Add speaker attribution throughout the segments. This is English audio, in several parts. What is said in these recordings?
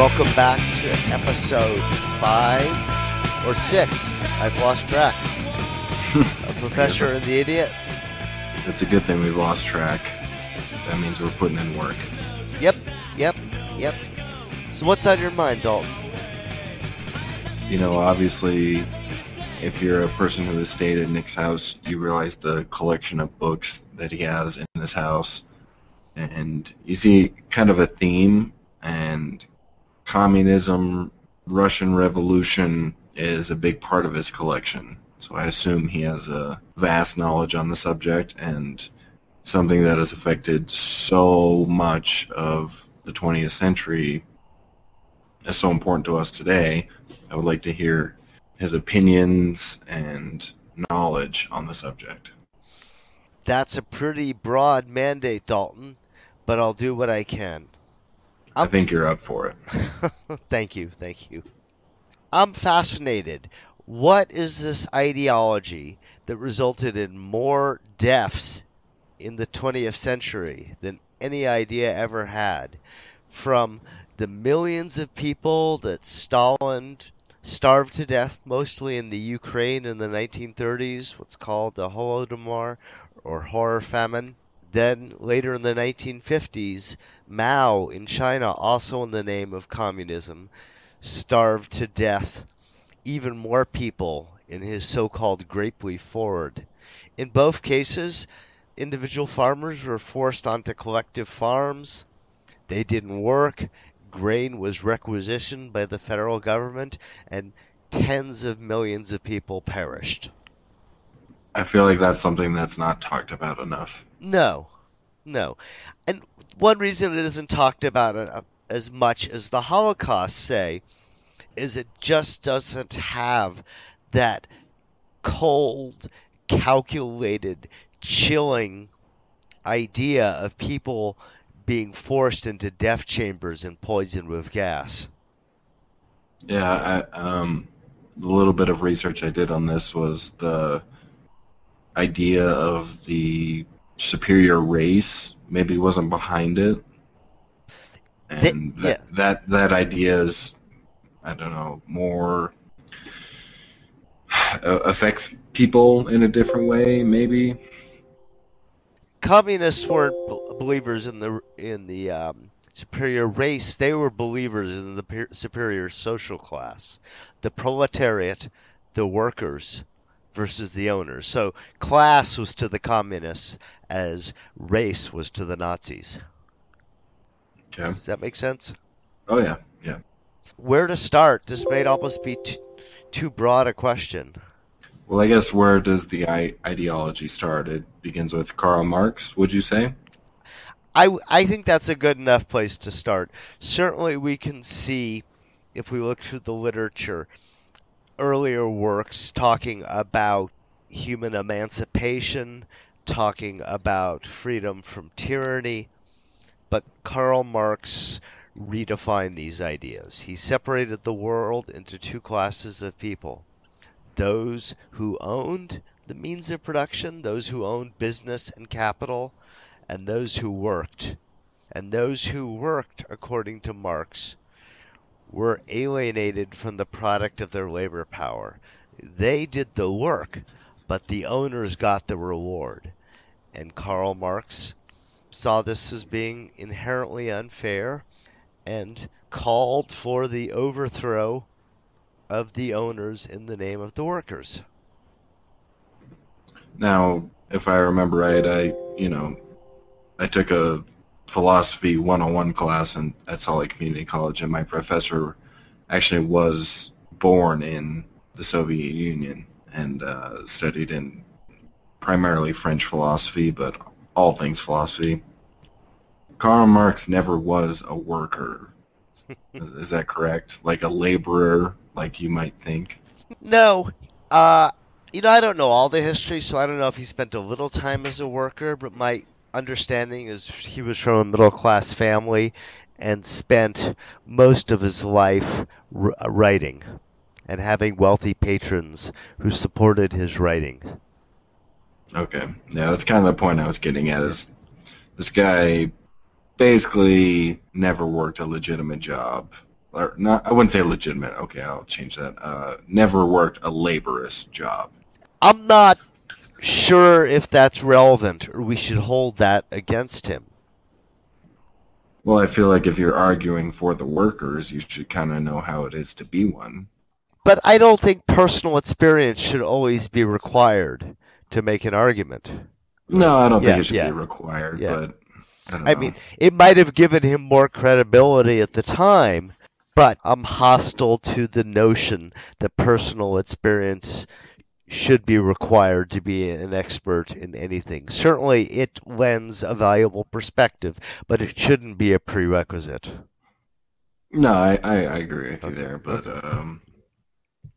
Speaker 1: Welcome back to episode five or six. I've lost track. A professor and the idiot.
Speaker 2: It's a good thing we've lost track. That means we're putting in work.
Speaker 1: Yep, yep, yep. So what's on your mind, Dalton?
Speaker 2: You know, obviously, if you're a person who has stayed at Nick's house, you realize the collection of books that he has in his house. And you see kind of a theme, and communism, Russian Revolution is a big part of his collection. So I assume he has a vast knowledge on the subject and something that has affected so much of the 20th century is so important to us today. I would like to hear his opinions and knowledge on the subject.
Speaker 1: That's a pretty broad mandate, Dalton, but I'll do what I can.
Speaker 2: I think you're up for it.
Speaker 1: thank you, thank you. I'm fascinated. What is this ideology that resulted in more deaths in the 20th century than any idea ever had? From the millions of people that Stalin starved to death, mostly in the Ukraine in the 1930s, what's called the Holodomor or horror famine. Then later in the 1950s, Mao in China, also in the name of communism, starved to death even more people in his so called Great Leap Forward. In both cases, individual farmers were forced onto collective farms. They didn't work, grain was requisitioned by the federal government, and tens of millions of people perished.
Speaker 2: I feel like that's something that's not talked about enough.
Speaker 1: No, no. And one reason it isn't talked about uh, as much as the Holocaust, say, is it just doesn't have that cold, calculated, chilling idea of people being forced into death chambers and poisoned with gas.
Speaker 2: Yeah, I, um, the little bit of research I did on this was the idea of the superior race maybe wasn't behind it, and
Speaker 1: yeah.
Speaker 2: that, that that idea is, I don't know, more uh, affects people in a different way, maybe?
Speaker 1: Communists weren't believers in the in the um, superior race; they were believers in the superior social class, the proletariat, the workers versus the owners. So class was to the communists as race was to the Nazis.
Speaker 2: Okay.
Speaker 1: Does that make sense?
Speaker 2: Oh yeah, yeah.
Speaker 1: Where to start? This may almost be t- too broad a question.
Speaker 2: Well, I guess where does the ideology start? It begins with Karl Marx, would you say?
Speaker 1: I, I think that's a good enough place to start. Certainly, we can see, if we look through the literature, earlier works talking about human emancipation, talking about freedom from tyranny, but Karl Marx redefined these ideas. He separated the world into two classes of people those who owned the means of production, those who owned business and capital, and those who worked. And those who worked, according to Marx, were alienated from the product of their labor power. They did the work, but the owners got the reward. And Karl Marx saw this as being inherently unfair and called for the overthrow of the owners in the name of the workers.
Speaker 2: Now, if I remember right, I, you know, I took a philosophy 101 class in, at Salt Lake Community College, and my professor actually was born in the Soviet Union and uh, studied in primarily French philosophy, but all things philosophy. Karl Marx never was a worker. is, is that correct? Like a laborer like you might think?
Speaker 1: No. Uh, you know, I don't know all the history, so I don't know if he spent a little time as a worker, but my understanding is he was from a middle class family and spent most of his life r- uh, writing and having wealthy patrons who supported his writing.
Speaker 2: Okay. Yeah, that's kind of the point I was getting at is this guy basically never worked a legitimate job or not. I wouldn't say legitimate. Okay, I'll change that. Uh, never worked a laborious job.
Speaker 1: I'm not sure if that's relevant or we should hold that against him.
Speaker 2: Well, I feel like if you're arguing for the workers, you should kind of know how it is to be one.
Speaker 1: But I don't think personal experience should always be required to make an argument.
Speaker 2: No, I don't
Speaker 1: Yeah,
Speaker 2: think it should
Speaker 1: yeah.
Speaker 2: be required,
Speaker 1: Yeah.
Speaker 2: but I
Speaker 1: I mean, it might have given him more credibility at the time, but I'm hostile to the notion that personal experience should be required to be an expert in anything. Certainly, it lends a valuable perspective, but it shouldn't be a prerequisite.
Speaker 2: No, I, I, I agree with you there, but um,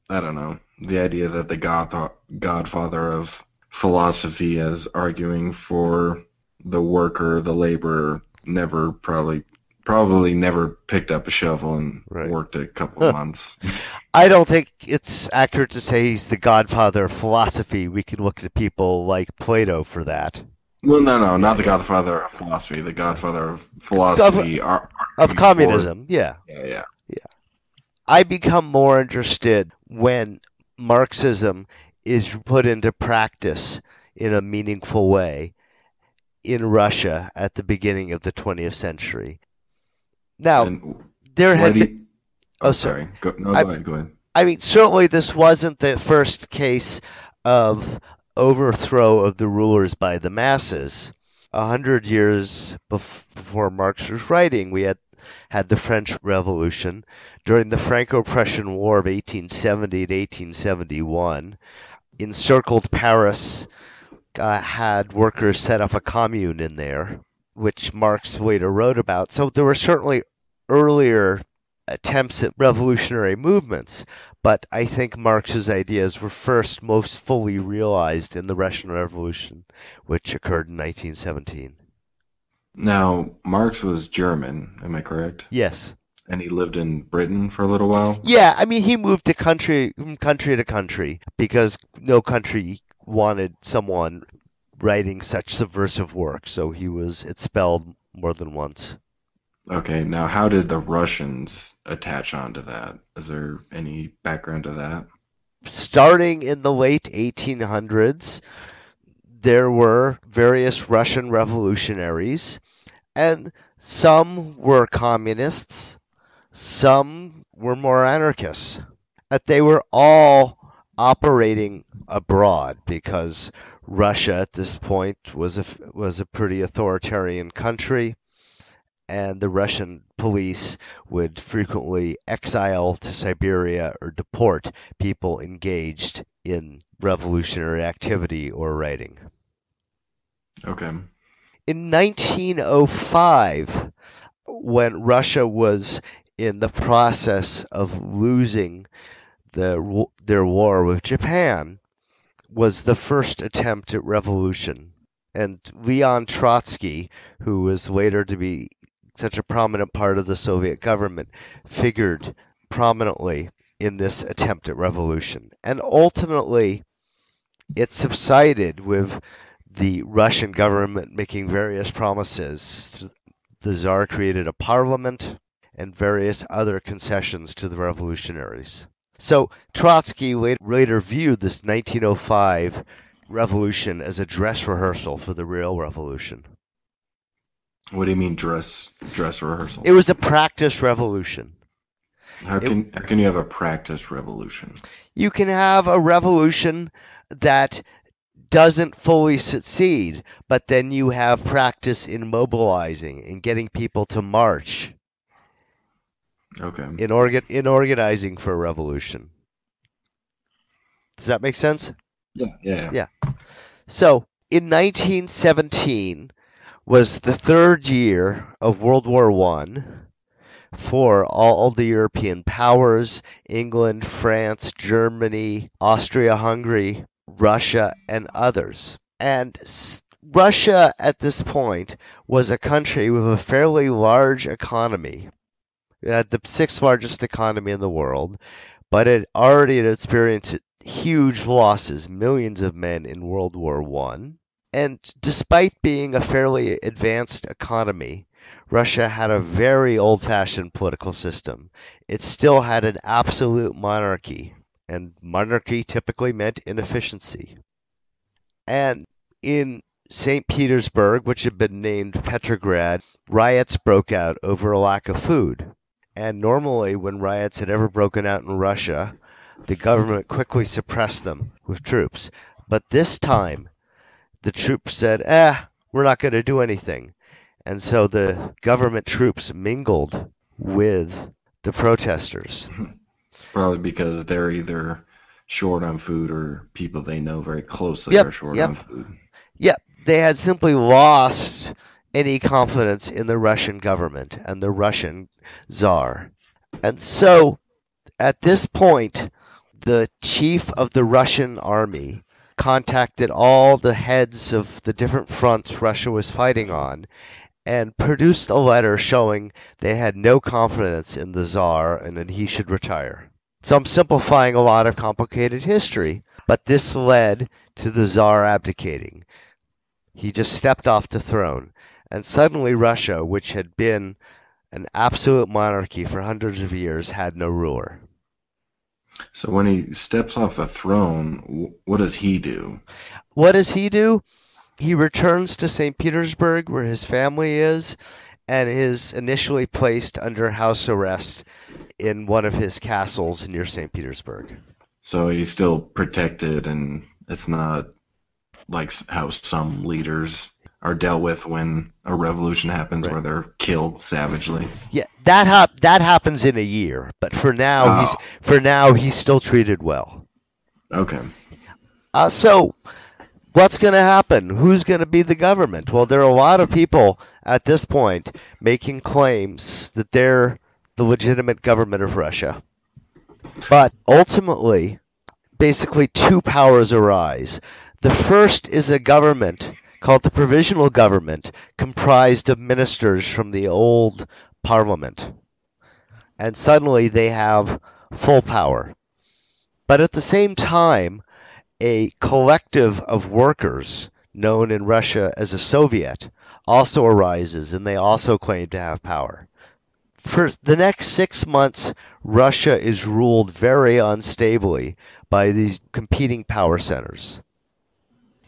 Speaker 2: I don't know. The idea that the god, godfather of philosophy is arguing for the worker, the laborer, never probably probably never picked up a shovel and
Speaker 1: Right.
Speaker 2: worked a couple of months.
Speaker 1: I don't think it's accurate to say he's the godfather of philosophy. We can look at people like Plato for that.
Speaker 2: Well, no, no, not the godfather of philosophy. The godfather of philosophy
Speaker 1: Of
Speaker 2: arguing
Speaker 1: communism, yeah.
Speaker 2: for- yeah, yeah.
Speaker 1: I become more interested when Marxism is put into practice in a meaningful way in Russia at the beginning of the 20th century. Now,
Speaker 2: And
Speaker 1: there had been, oh,
Speaker 2: oh,
Speaker 1: sorry.
Speaker 2: sorry. Go, no,
Speaker 1: I-
Speaker 2: go ahead. Go ahead.
Speaker 1: I mean, certainly this wasn't the first case of overthrow of the rulers by the masses. A hundred years bef- before Marx was writing, we had had the French Revolution. During the Franco-Prussian War of 1870 to 1871, encircled Paris uh, had workers set up a commune in there, which Marx later wrote about. So there were certainly earlier attempts at revolutionary movements, but I think Marx's ideas were first most fully realized in the Russian Revolution, which occurred in 1917.
Speaker 2: Now, Marx was German, am I correct?
Speaker 1: Yes.
Speaker 2: And he lived in Britain for a little while?
Speaker 1: Yeah, I mean he moved to country from country to country because no country wanted someone writing such subversive work, so he was expelled more than once.
Speaker 2: Okay, now how did the Russians attach onto that? Is there any background to that?
Speaker 1: starting in the late 1800s, there were various Russian revolutionaries, and some were communists, some were more anarchists. But they were all operating abroad because Russia at this point was a was a pretty authoritarian country, and the Russian police would frequently exile to Siberia or deport people engaged in revolutionary activity or writing.
Speaker 2: Okay.
Speaker 1: In 1905, when Russia was in the process of losing the, their war with Japan, was the first attempt at revolution. And Leon Trotsky, who was later to be such a prominent part of the Soviet government, figured prominently in this attempt at revolution. And ultimately, it subsided with the Russian government making various promises. The Tsar created a parliament and various other concessions to the revolutionaries. So Trotsky later viewed this 1905 revolution as a dress rehearsal for the real revolution.
Speaker 2: What do you mean dress dress rehearsal?
Speaker 1: It was a practice revolution.
Speaker 2: how can how can you have a practice revolution?
Speaker 1: You can have a revolution that doesn't fully succeed, but then you have practice in mobilizing and getting people to march
Speaker 2: Okay.
Speaker 1: in organ in organizing for a revolution. Does that make sense?
Speaker 2: Yeah, yeah.
Speaker 1: Yeah. So, in 1917 was the third year of World War One for all the European powers, England, France, Germany, Austria-Hungary, Russia, and others. And Russia at this point was a country with a fairly large economy. Had the sixth largest economy in the world, but it already had experienced huge losses, millions of men in World War One. And despite being a fairly advanced economy, Russia had a very old fashioned political system. It still had an absolute monarchy, and monarchy typically meant inefficiency. And in St. Petersburg, which had been named Petrograd, riots broke out over a lack of food. And normally, when riots had ever broken out in Russia, the government quickly suppressed them with troops. But this time, the troops said, eh, we're not going to do anything. And so the government troops mingled with the protesters.
Speaker 2: Probably because they're either short on food or people they know very closely
Speaker 1: Yep,
Speaker 2: are short
Speaker 1: yep.
Speaker 2: on food.
Speaker 1: Yep, they had simply lost any confidence in the Russian government and the Russian czar. And so, at this point, the chief of the Russian army contacted all the heads of the different fronts Russia was fighting on and produced a letter showing they had no confidence in the czar and that he should retire. So I'm simplifying a lot of complicated history, but this led to the czar abdicating. He just stepped off the throne, and suddenly Russia, which had been an absolute monarchy for hundreds of years, had no ruler.
Speaker 2: So when he steps off the throne, what does he do?
Speaker 1: What does he do? He returns to St. Petersburg, where his family is, and is initially placed under house arrest in one of his castles near St. Petersburg.
Speaker 2: So he's still protected, and it's not like how some leaders are dealt with when a revolution happens,
Speaker 1: Right.
Speaker 2: where they're killed savagely.
Speaker 1: Yeah, that hap- that happens in a year, but for now he's
Speaker 2: Oh.
Speaker 1: for now he's still treated well.
Speaker 2: Okay.
Speaker 1: Uh, so, what's going to happen? Who's going to be the government? Well, there are a lot of people at this point making claims that they're the legitimate government of Russia. But ultimately, basically, two powers arise. The first is a government called the Provisional Government, comprised of ministers from the old parliament. And suddenly they have full power. But at the same time, a collective of workers known in Russia as a Soviet also arises and they also claim to have power. For the next six months, Russia is ruled very unstably by these competing power centers.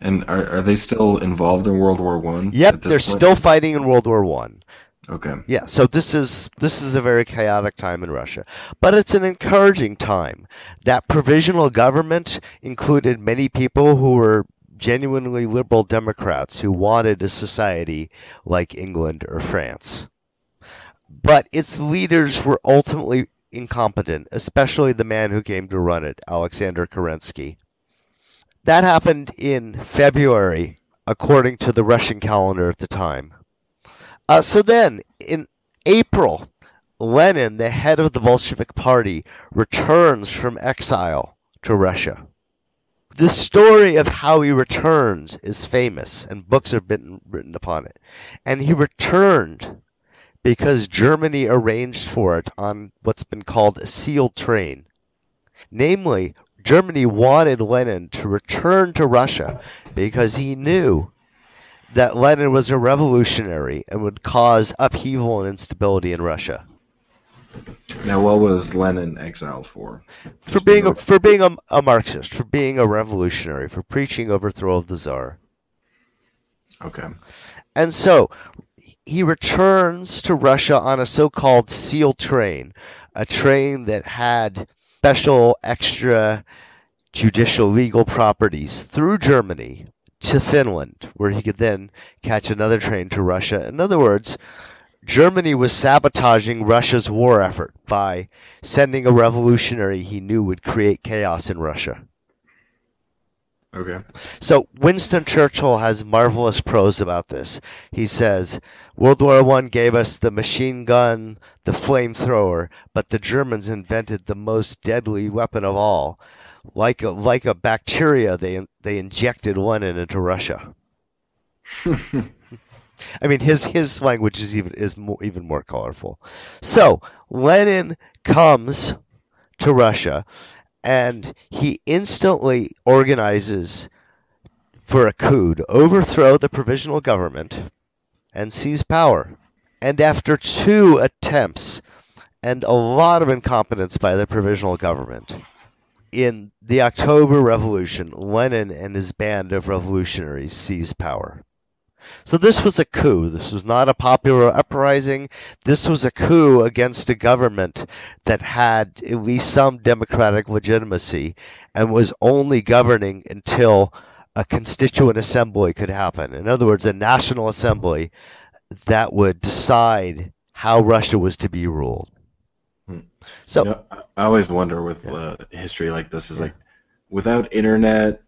Speaker 2: And are, are they still involved in World War One?
Speaker 1: Yep, they're
Speaker 2: point?
Speaker 1: still fighting in World War One.
Speaker 2: Okay.
Speaker 1: Yeah, so this is this is a very chaotic time in Russia, but it's an encouraging time. That provisional government included many people who were genuinely liberal Democrats who wanted a society like England or France. But its leaders were ultimately incompetent, especially the man who came to run it, Alexander Kerensky. That happened in February, according to the Russian calendar at the time. Uh, so then, in April, Lenin, the head of the Bolshevik Party, returns from exile to Russia. The story of how he returns is famous, and books have been written upon it. And he returned because Germany arranged for it on what's been called a sealed train. Namely, Germany wanted Lenin to return to Russia because he knew that Lenin was a revolutionary and would cause upheaval and instability in Russia
Speaker 2: Now, what was Lenin exiled for?
Speaker 1: for being a, for being a, a Marxist, for being a revolutionary, for preaching overthrow of the czar.
Speaker 2: Okay.
Speaker 1: And so he returns to Russia on a so-called seal train, a train that had special extra judicial legal properties through Germany to Finland, where he could then catch another train to Russia. In other words, Germany was sabotaging Russia's war effort by sending a revolutionary he knew would create chaos in Russia.
Speaker 2: Okay.
Speaker 1: So Winston Churchill has marvelous prose about this. He says, World War One gave us the machine gun, the flamethrower, but the Germans invented the most deadly weapon of all. Like a like a bacteria, they they injected Lenin into Russia. I mean, his his language is even is more, even more colorful. So Lenin comes to Russia, and he instantly organizes for a coup to overthrow the provisional government and seize power. And after two attempts and a lot of incompetence by the provisional government, in the October Revolution, Lenin and his band of revolutionaries seized power. So this was a coup. This was not a popular uprising. This was a coup against a government that had at least some democratic legitimacy and was only governing until a constituent assembly could happen. In other words, a national assembly that would decide how Russia was to be ruled.
Speaker 2: Hmm.
Speaker 1: So
Speaker 2: You know, I always wonder with uh, history like this is like without internet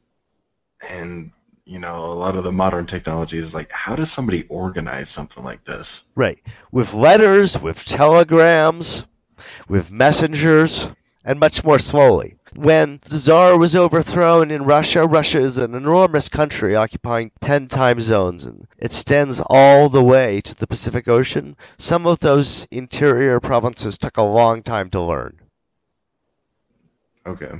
Speaker 2: and you know a lot of the modern technologies like how does somebody organize something like this?
Speaker 1: Right. With letters, with telegrams, with messengers, and much more slowly. When the Tsar was overthrown in Russia, Russia is an enormous country occupying 10 time zones and it extends all the way to the Pacific Ocean. Some of those interior provinces took a long time to learn.
Speaker 2: Okay.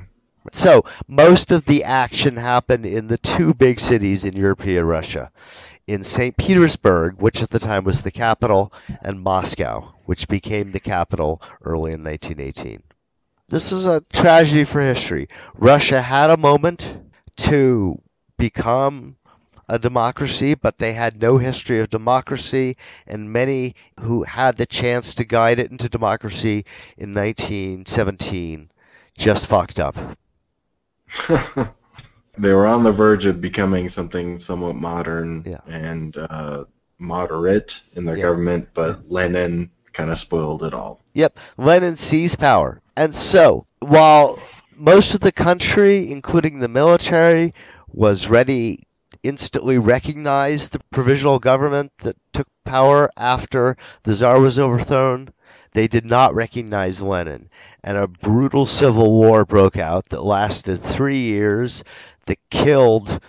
Speaker 1: So, most of the action happened in the two big cities in European Russia in St. Petersburg, which at the time was the capital, and Moscow, which became the capital early in 1918. This is a tragedy for history. Russia had a moment to become a democracy, but they had no history of democracy, and many who had the chance to guide it into democracy in 1917 just fucked up.
Speaker 2: they were on the verge of becoming something somewhat modern
Speaker 1: Yeah.
Speaker 2: and uh, moderate in their
Speaker 1: Yeah.
Speaker 2: government, but Lenin kind of spoiled it all.
Speaker 1: Yep, Lenin seized power. And so, while most of the country, including the military, was ready instantly recognize the provisional government that took power after the Tsar was overthrown, they did not recognize Lenin. And a brutal civil war broke out that lasted three years, that killed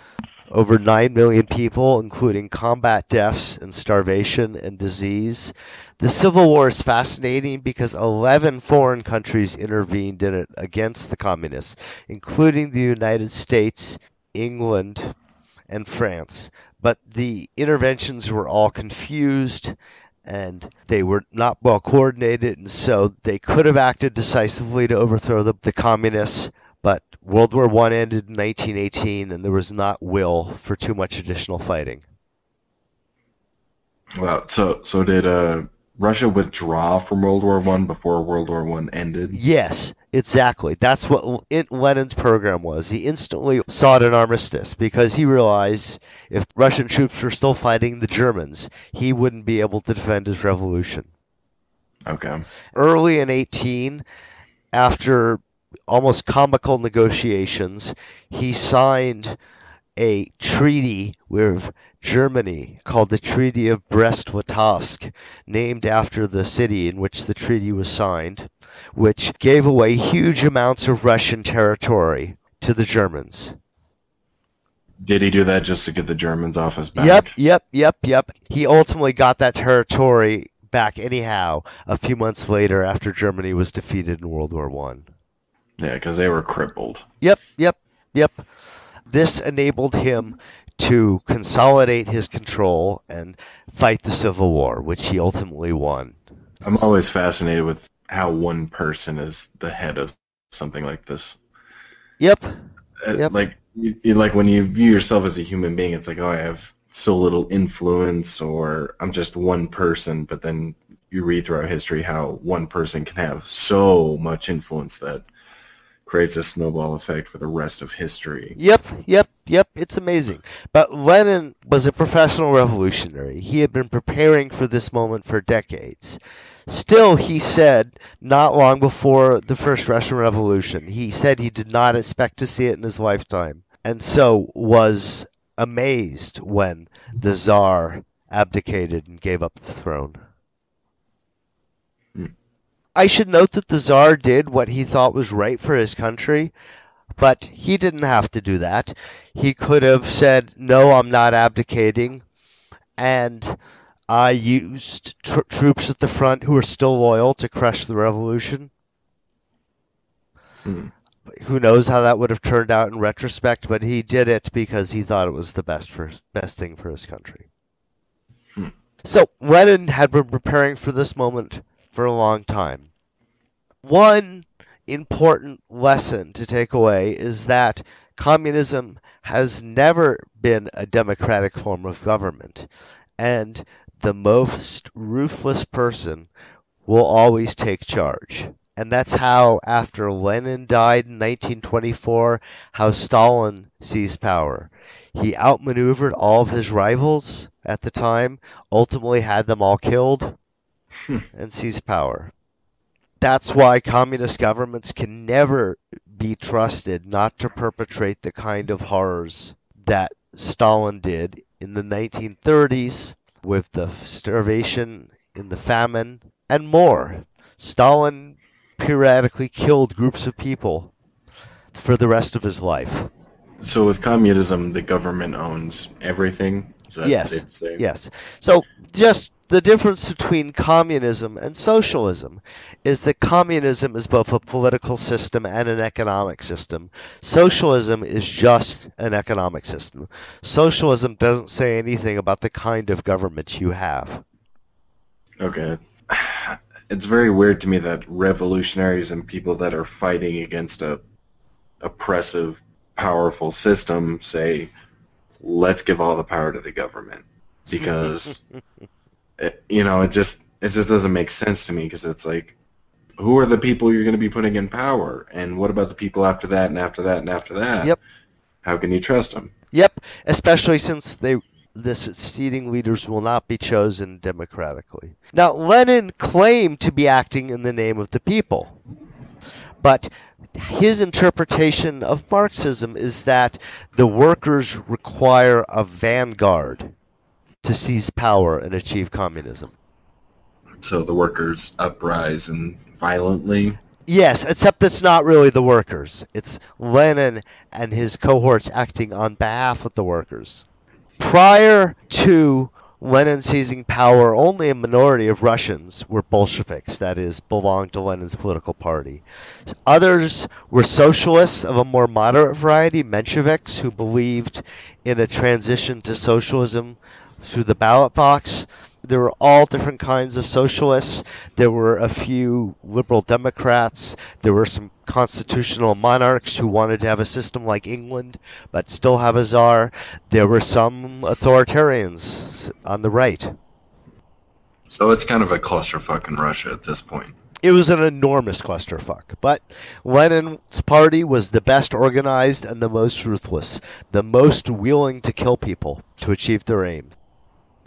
Speaker 1: over 9 million people, including combat deaths and starvation and disease. The Civil War is fascinating because 11 foreign countries intervened in it against the communists, including the United States, England, and France. But the interventions were all confused and they were not well coordinated, and so they could have acted decisively to overthrow the, the communists. But World War One ended in 1918, and there was not will for too much additional fighting.
Speaker 2: Well, so so did uh, Russia withdraw from World War One before World War One ended?
Speaker 1: Yes, exactly. That's what it, Lenin's program was. He instantly sought an armistice because he realized if Russian troops were still fighting the Germans, he wouldn't be able to defend his revolution.
Speaker 2: Okay.
Speaker 1: Early in 18, after almost comical negotiations, he signed a treaty with Germany called the Treaty of Brest-Litovsk, named after the city in which the treaty was signed, which gave away huge amounts of Russian territory to the Germans.
Speaker 2: Did he do that just to get the Germans off his back?
Speaker 1: Yep, yep, yep, yep. He ultimately got that territory back anyhow a few months later after Germany was defeated in World War One.
Speaker 2: Yeah, because they were crippled.
Speaker 1: Yep, yep, yep. This enabled him to consolidate his control and fight the Civil War, which he ultimately won.
Speaker 2: I'm always fascinated with how one person is the head of something like this.
Speaker 1: Yep,
Speaker 2: Uh,
Speaker 1: Yep.
Speaker 2: Like, you, you- like when you view yourself as a human being, it's like, oh, I have so little influence, or I'm just one person. But then you read throughout history how one person can have so much influence that creates a snowball effect for the rest of history.
Speaker 1: Yep, yep, yep. It's amazing. But Lenin was a professional revolutionary. He had been preparing for this moment for decades. Still, he said, not long before the first Russian Revolution, he said he did not expect to see it in his lifetime. And so was amazed when the Tsar abdicated and gave up the throne.
Speaker 2: Hmm.
Speaker 1: I should note that the Tsar did what he thought was right for his country, but he didn't have to do that. He could have said, "No, I'm not abdicating," and I used tr- troops at the front who are still loyal to crush the revolution.
Speaker 2: Hmm.
Speaker 1: Who knows how that would have turned out in retrospect? But he did it because he thought it was the best for best thing for his country. So Lenin had been preparing for this moment for a long time. One important lesson to take away is that communism has never been a democratic form of government, and the most ruthless person will always take charge. And that's how, after Lenin died in 1924, how Stalin seized power. He outmaneuvered all of his rivals at the time, ultimately had them all killed, hmm. and seized power. That's why communist governments can never be trusted not to perpetrate the kind of horrors that Stalin did in the 1930s with the starvation in the famine and more. Stalin periodically killed groups of people for the rest of his life.
Speaker 2: So with communism, the government owns everything. Is that
Speaker 1: Yes.
Speaker 2: safe to say?
Speaker 1: Yes. So just the difference between communism and socialism is that communism is both a political system and an economic system. Socialism is just an economic system. Socialism doesn't say anything about the kind of government you have.
Speaker 2: Okay. It's very weird to me that revolutionaries and people that are fighting against a oppressive, powerful system say, "Let's give all the power to the government," because it, you know it just it just doesn't make sense to me because it's like, who are the people you're going to be putting in power, and what about the people after that and after that and after that?
Speaker 1: Yep.
Speaker 2: How can you trust them?
Speaker 1: Yep, especially since they the succeeding leaders will not be chosen democratically. Now, Lenin claimed to be acting in the name of the people, but his interpretation of Marxism is that the workers require a vanguard to seize power and achieve communism.
Speaker 2: So the workers uprise and violently.
Speaker 1: Yes, except it's not really the workers. It's Lenin and his cohorts acting on behalf of the workers. Prior to Lenin seizing power, only a minority of Russians were Bolsheviks, that is, belonged to Lenin's political party. Others were socialists of a more moderate variety, Mensheviks, who believed in a transition to socialism through the ballot box. There were all different kinds of socialists. There were a few liberal Democrats. There were some constitutional monarchs who wanted to have a system like England but still have a czar. There were some authoritarians on the right.
Speaker 2: So it's kind of a clusterfuck in Russia at this point.
Speaker 1: It was an enormous clusterfuck, but Lenin's party was the best organized and the most ruthless, the most willing to kill people to achieve their aims.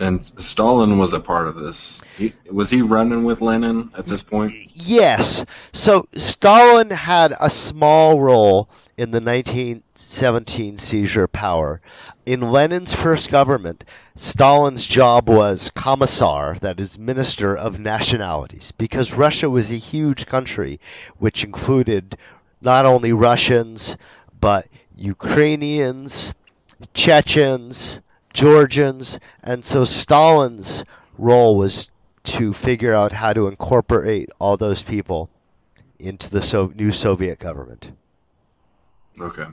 Speaker 2: And Stalin was a part of this. He, was he running with Lenin at this point?
Speaker 1: Yes. So Stalin had a small role in the 1917 seizure of power. In Lenin's first government, Stalin's job was commissar, that is, minister of nationalities, because Russia was a huge country which included not only Russians, but Ukrainians, Chechens, Georgians, and so Stalin's role was to figure out how to incorporate all those people into the so- new Soviet government.
Speaker 2: Okay.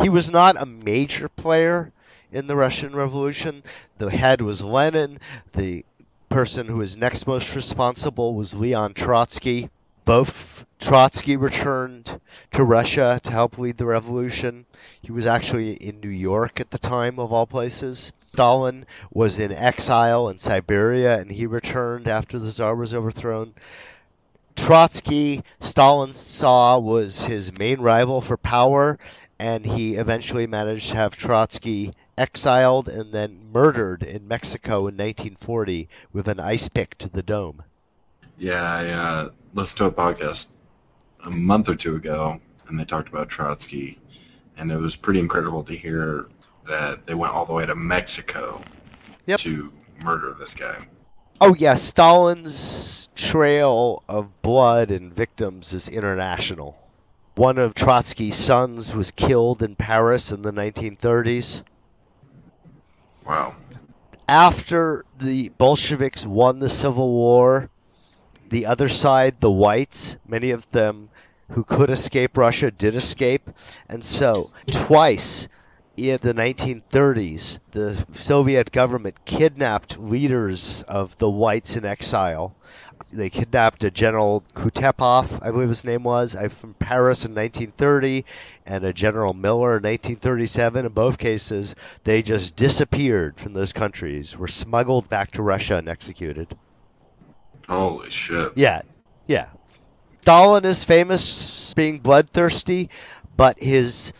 Speaker 1: He was not a major player in the Russian Revolution. The head was Lenin. The person who was next most responsible was Leon Trotsky. Both Trotsky returned to Russia to help lead the revolution. He was actually in New York at the time, of all places. Stalin was in exile in Siberia, and he returned after the Tsar was overthrown. Trotsky, Stalin saw was his main rival for power, and he eventually managed to have Trotsky exiled and then murdered in Mexico in 1940 with an ice pick to the dome.
Speaker 2: Yeah, I uh, listened to a podcast a month or two ago, and they talked about Trotsky, and it was pretty incredible to hear that they went all the way to Mexico
Speaker 1: Yep.
Speaker 2: to murder this guy.
Speaker 1: Oh yeah, Stalin's trail of blood and victims is international. One of Trotsky's sons was killed in Paris in the 1930s.
Speaker 2: Wow.
Speaker 1: After the Bolsheviks won the Civil War, the other side, the whites, many of them who could escape Russia did escape. And so, twice in the 1930s, the Soviet government kidnapped leaders of the whites in exile. They kidnapped a General Kutepov, I believe his name was, from Paris in 1930, and a General Miller in 1937. In both cases, they just disappeared from those countries, were smuggled back to Russia and executed.
Speaker 2: Holy shit.
Speaker 1: Yeah, yeah. Stalin is famous being bloodthirsty, but his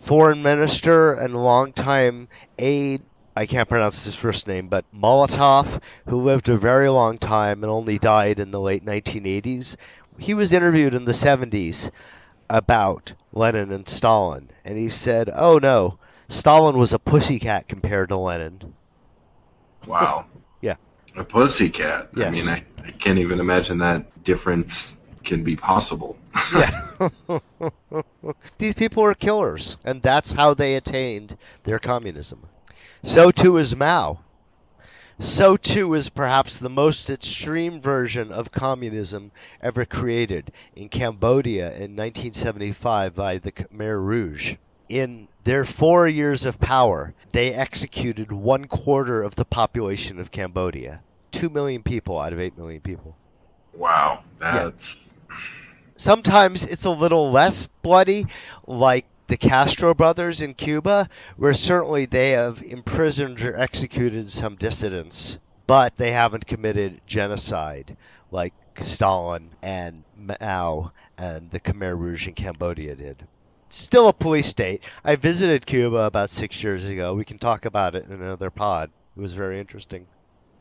Speaker 1: foreign minister and longtime aide, I can't pronounce his first name, but Molotov, who lived a very long time and only died in the late 1980s, he was interviewed in the 70s about Lenin and Stalin, and he said, "Oh no, Stalin was a pussycat compared to Lenin."
Speaker 2: Wow. A pussycat.
Speaker 1: Yes.
Speaker 2: I mean, I, I can't even imagine that difference can be possible.
Speaker 1: yeah. These people are killers, and that's how they attained their communism. So too is Mao. So too is perhaps the most extreme version of communism ever created in Cambodia in 1975 by the Khmer Rouge. In their four years of power, they executed one quarter of the population of Cambodia. Two million people out of eight million people.
Speaker 2: Wow. That's.
Speaker 1: Sometimes it's a little less bloody, like the Castro brothers in Cuba, where certainly they have imprisoned or executed some dissidents, but they haven't committed genocide like Stalin and Mao and the Khmer Rouge in Cambodia did. Still a police state. I visited Cuba about six years ago. We can talk about it in another pod. It was very interesting.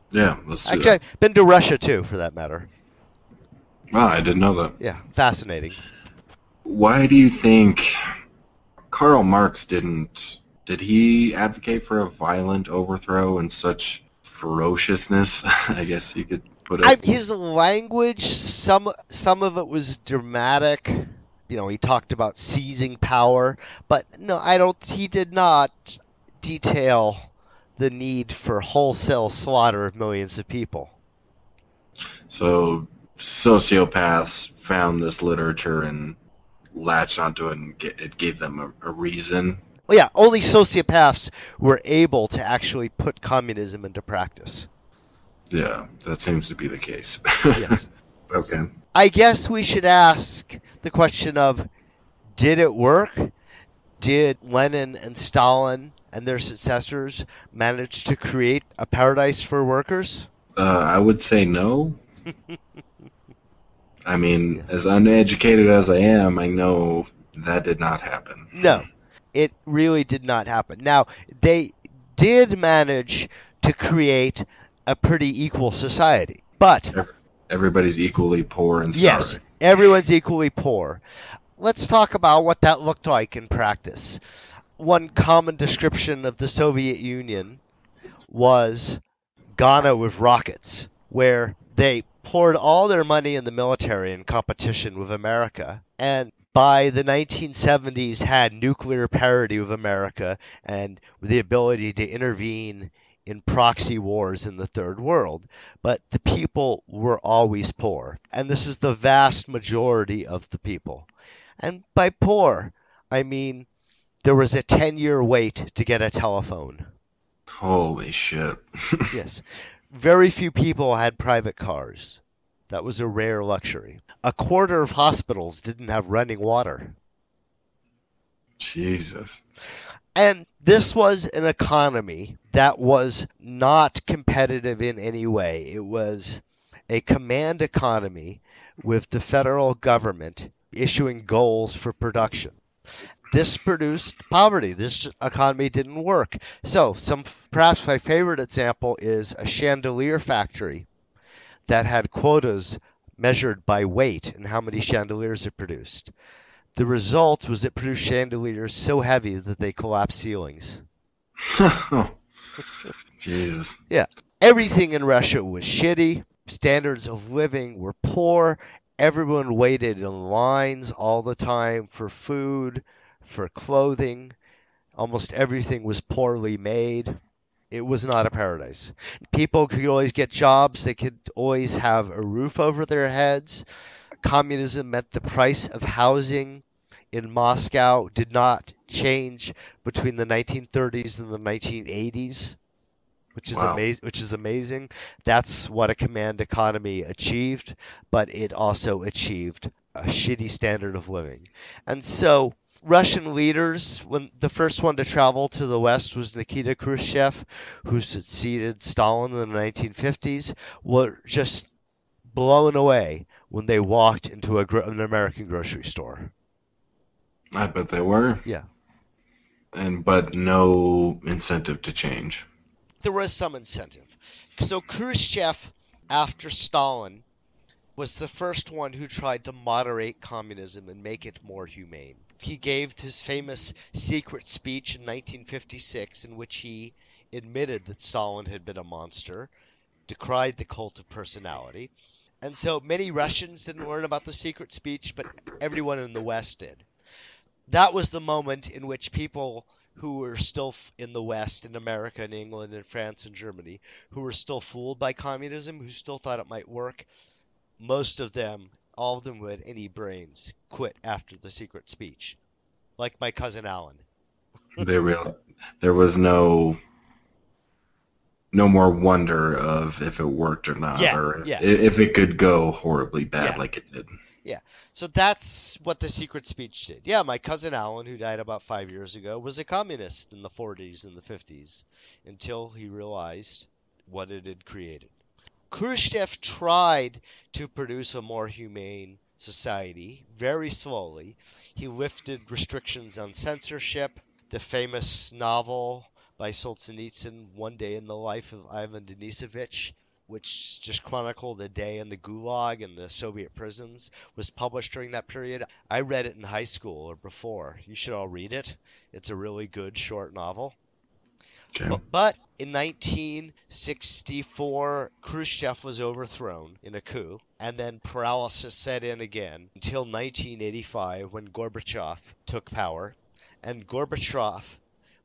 Speaker 2: Yeah, let's do
Speaker 1: Actually,
Speaker 2: that.
Speaker 1: I've been to Russia too, for that matter.
Speaker 2: Wow, I didn't know that.
Speaker 1: Yeah, fascinating.
Speaker 2: Why do you think Karl Marx didn't? Did he advocate for a violent overthrow and such ferociousness? I guess you could put it.
Speaker 1: I, his language, some some of it was dramatic. You know, he talked about seizing power, but no, I don't. He did not detail the need for wholesale slaughter of millions of people.
Speaker 2: So sociopaths found this literature and latched onto it, and it gave them a, a reason.
Speaker 1: Well, yeah, only sociopaths were able to actually put communism into practice.
Speaker 2: Yeah, that seems to be the case.
Speaker 1: Yes.
Speaker 2: Okay.
Speaker 1: I guess we should ask the question of did it work? Did Lenin and Stalin and their successors manage to create a paradise for workers?
Speaker 2: Uh, I would say no. I mean, as uneducated as I am, I know that did not happen.
Speaker 1: No, it really did not happen. Now, they did manage to create a pretty equal society, but
Speaker 2: Everybody's equally poor and starving.
Speaker 1: Yes, everyone's equally poor. Let's talk about what that looked like in practice. One common description of the Soviet Union was Ghana with rockets, where they poured all their money in the military in competition with America, and by the 1970s had nuclear parity with America and the ability to intervene in proxy wars in the third world. But the people were always poor. And this is the vast majority of the people. And by poor, I mean there was a 10 year wait to get a telephone.
Speaker 2: Holy shit.
Speaker 1: Yes. Very few people had private cars. That was a rare luxury. A quarter of hospitals didn't have running water.
Speaker 2: Jesus.
Speaker 1: And this was an economy that was not competitive in any way. It was a command economy with the federal government issuing goals for production. This produced poverty. This economy didn't work. So, some perhaps my favorite example is a chandelier factory that had quotas measured by weight and how many chandeliers it produced. The result was it produced chandeliers so heavy that they collapsed ceilings.
Speaker 2: Jesus. Yeah.
Speaker 1: Everything in Russia was shitty. Standards of living were poor. Everyone waited in lines all the time for food, for clothing. Almost everything was poorly made. It was not a paradise. People could always get jobs, they could always have a roof over their heads. Communism meant the price of housing in Moscow did not change between the 1930s and the 1980s, which is
Speaker 2: Wow.
Speaker 1: amazing. Which is amazing. That's what a command economy achieved, but it also achieved a shitty standard of living. And so Russian leaders, when the first one to travel to the West was Nikita Khrushchev, who succeeded Stalin in the 1950s, were just blown away when they walked into a, an American grocery store.
Speaker 2: I bet they were.
Speaker 1: Yeah.
Speaker 2: And but no incentive to change.
Speaker 1: There was some incentive. So Khrushchev, after Stalin, was the first one who tried to moderate communism and make it more humane. He gave his famous secret speech in 1956 in which he admitted that Stalin had been a monster, decried the cult of personality, and so many Russians didn't learn about the secret speech, but everyone in the West did. That was the moment in which people who were still in the West, in America and England and France and Germany, who were still fooled by communism, who still thought it might work, most of them, all of them who had any brains, quit after the secret speech. Like my cousin Alan.
Speaker 2: There was no no more wonder of if it worked or not,
Speaker 1: Yeah,
Speaker 2: or
Speaker 1: yeah.
Speaker 2: if it could go horribly bad
Speaker 1: Yeah.
Speaker 2: like it did. Yeah.
Speaker 1: So that's what the secret speech did. Yeah, my cousin Alan, who died about five years ago, was a communist in the 40s and the 50s until he realized what it had created. Khrushchev tried to produce a more humane society very slowly. He lifted restrictions on censorship. The famous novel by Solzhenitsyn, One Day in the Life of Ivan Denisovich, which just chronicled a day in the Gulag and the Soviet prisons, was published during that period. I read it in high school or before. You should all read it. It's a really good short novel.
Speaker 2: Okay.
Speaker 1: But, but in 1964, Khrushchev was overthrown in a coup, and then paralysis set in again until 1985 when Gorbachev took power. And Gorbachev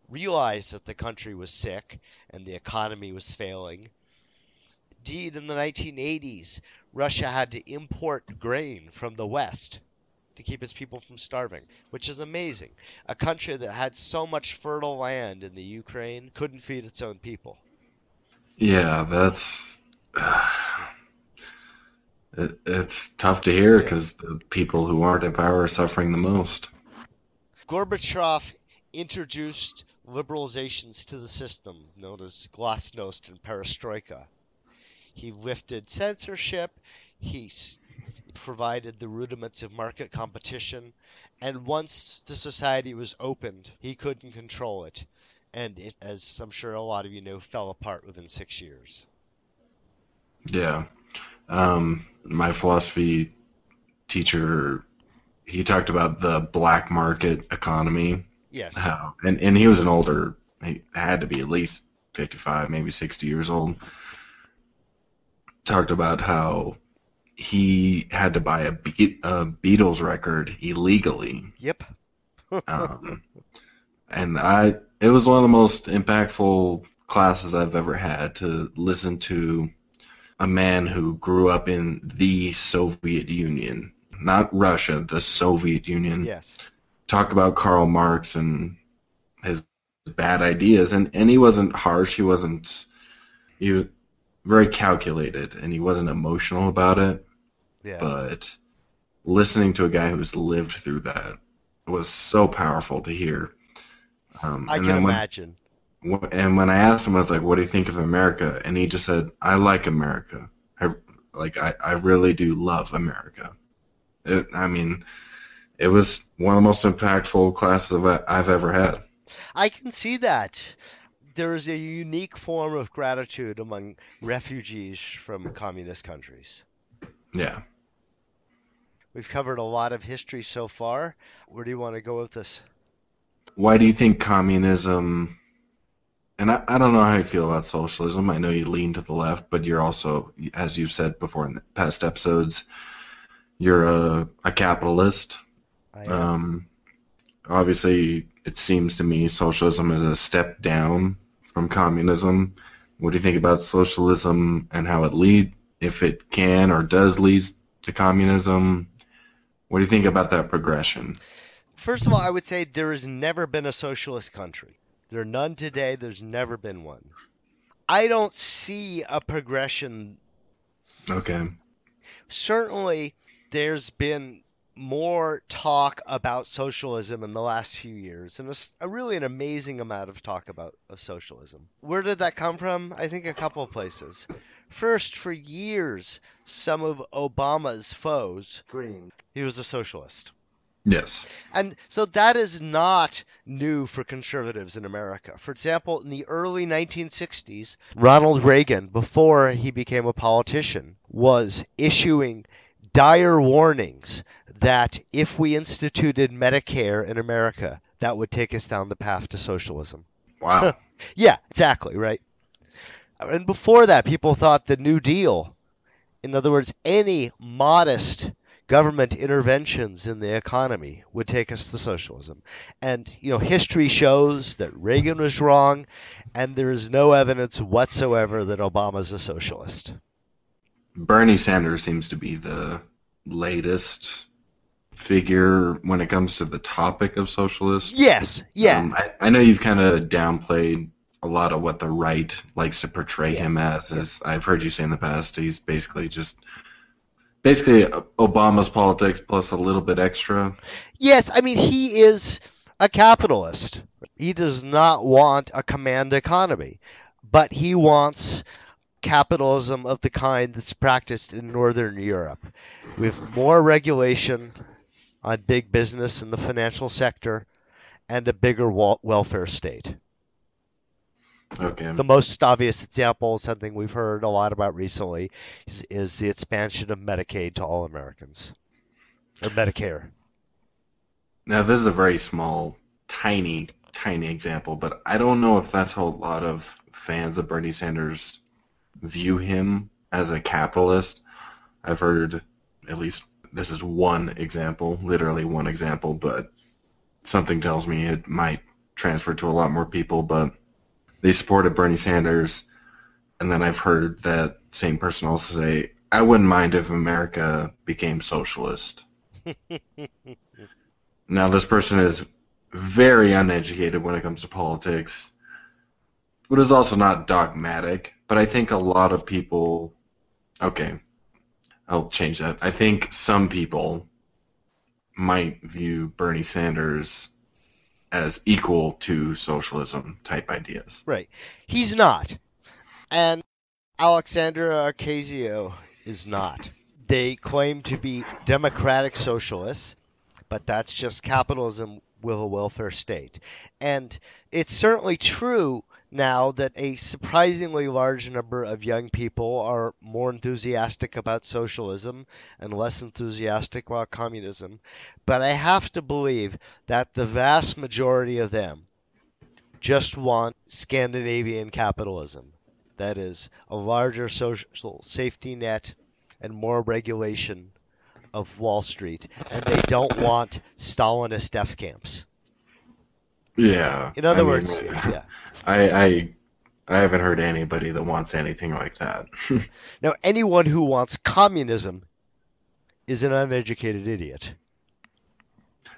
Speaker 1: realized that the country was sick and the economy was failing. Indeed, in the 1980s, Russia had to import grain from the West to keep its people from starving, which is amazing. A country that had so much fertile land in the Ukraine couldn't feed its own people.
Speaker 2: Yeah, that's it, it's tough to hear
Speaker 1: Yeah.
Speaker 2: because the people who aren't in power are suffering the most.
Speaker 1: Gorbachev introduced liberalizations to the system known as glasnost and perestroika. He lifted censorship, he provided the rudiments of market competition, and once the society was opened, he couldn't control it. And it, as I'm sure a lot of you know, fell apart within six years.
Speaker 2: Yeah. Um, my philosophy teacher, he talked about the black market economy.
Speaker 1: Yes.
Speaker 2: How, and, and he was an older, he had to be at least 55, maybe 60 years old. Talked about how he had to buy a, Be- a Beatles record illegally.
Speaker 1: Yep.
Speaker 2: Um, and I, it was one of the most impactful classes I've ever had to listen to a man who grew up in the Soviet Union, not Russia, the Soviet Union,
Speaker 1: Yes.
Speaker 2: Talk about Karl Marx and his bad ideas. And, and he wasn't harsh. He wasn't, he was very calculated and he wasn't emotional about it.
Speaker 1: Yeah.
Speaker 2: But listening to a guy who's lived through that was so powerful to hear. Um,
Speaker 1: I can
Speaker 2: when-
Speaker 1: imagine.
Speaker 2: And when I asked him, I was like, "What do you think of America?" And he just said, "I like America. I like. I, I really do love America." It, I mean, it was one of the most impactful classes I've, I've ever had.
Speaker 1: I can see that. There is a unique form of gratitude among refugees from communist countries.
Speaker 2: Yeah.
Speaker 1: We've covered a lot of history so far. Where do you want to go with this?
Speaker 2: Why do you think communism? And I, I don't know how you feel about socialism. I know you lean to the left, but you're also, as you've said before in past episodes, you're a, a capitalist. Um, obviously, it seems to me socialism is a step down from communism. What do you think about socialism and how it lead, if it can or does lead to communism? What do you think about that progression?
Speaker 1: first of all, I would say there has never been a socialist country. There are none today. There's never been one. I don't see a progression.
Speaker 2: Okay.
Speaker 1: Certainly, there's been more talk about socialism in the last few years, and a, a really an amazing amount of talk about of socialism. Where did that come from? I think a couple of places. First, for years, some of Obama's foes screamed he was a socialist.
Speaker 2: Yes.
Speaker 1: And so that is not new for conservatives in America. For example, in the early 1960s, Ronald Reagan, before he became a politician, was issuing dire warnings that if we instituted Medicare in America, that would take us down the path to socialism.
Speaker 2: Wow.
Speaker 1: yeah, exactly, right. And before that, people thought the New Deal, in other words, any modest government interventions in the economy would take us to socialism. And, you know, history shows that Reagan was wrong, and there is no evidence whatsoever that Obama's a socialist.
Speaker 2: Bernie Sanders seems to be the latest figure when it comes to the topic of socialist.
Speaker 1: Yes, yeah.
Speaker 2: Um, I, I know you've kind of downplayed a lot of what the right likes to portray
Speaker 1: Yeah.
Speaker 2: him as. As I've heard you say in the past, he's basically just basically Obama's politics plus a little bit extra.
Speaker 1: Yes, I mean, he is a capitalist. He does not want a command economy, but he wants capitalism of the kind that's practiced in Northern Europe with more regulation on big business in the financial sector and a bigger welfare state.
Speaker 2: Okay.
Speaker 1: The most obvious example, something we've heard a lot about recently, is, is the expansion of Medicaid to all Americans, or Medicare.
Speaker 2: Now this is a very small, tiny, tiny example, but I don't know if that's how a lot of fans of Bernie Sanders view him as a capitalist. I've heard at least this is one example, literally one example, but something tells me it might transfer to a lot more people, but they supported Bernie Sanders and then I've heard that same person also say, I wouldn't mind if America became socialist. Now, this person is very uneducated when it comes to politics, but is also not dogmatic. But I think a lot of people, okay, I'll change that. I think some people might view Bernie Sanders as equal to socialism type ideas.
Speaker 1: Right. He's not. And Alexandra Ocasio is not. They claim to be democratic socialists, but that's just capitalism with a welfare state. And it's certainly true now that a surprisingly large number of young people are more enthusiastic about socialism and less enthusiastic about communism. But I have to believe that the vast majority of them just want Scandinavian capitalism. That is, a larger social safety net and more regulation of Wall Street. And they don't want Stalinist death camps.
Speaker 2: Yeah.
Speaker 1: In other
Speaker 2: I mean,
Speaker 1: words, yeah.
Speaker 2: I, I I haven't heard anybody that wants anything like that.
Speaker 1: Now, anyone who wants communism is an uneducated idiot.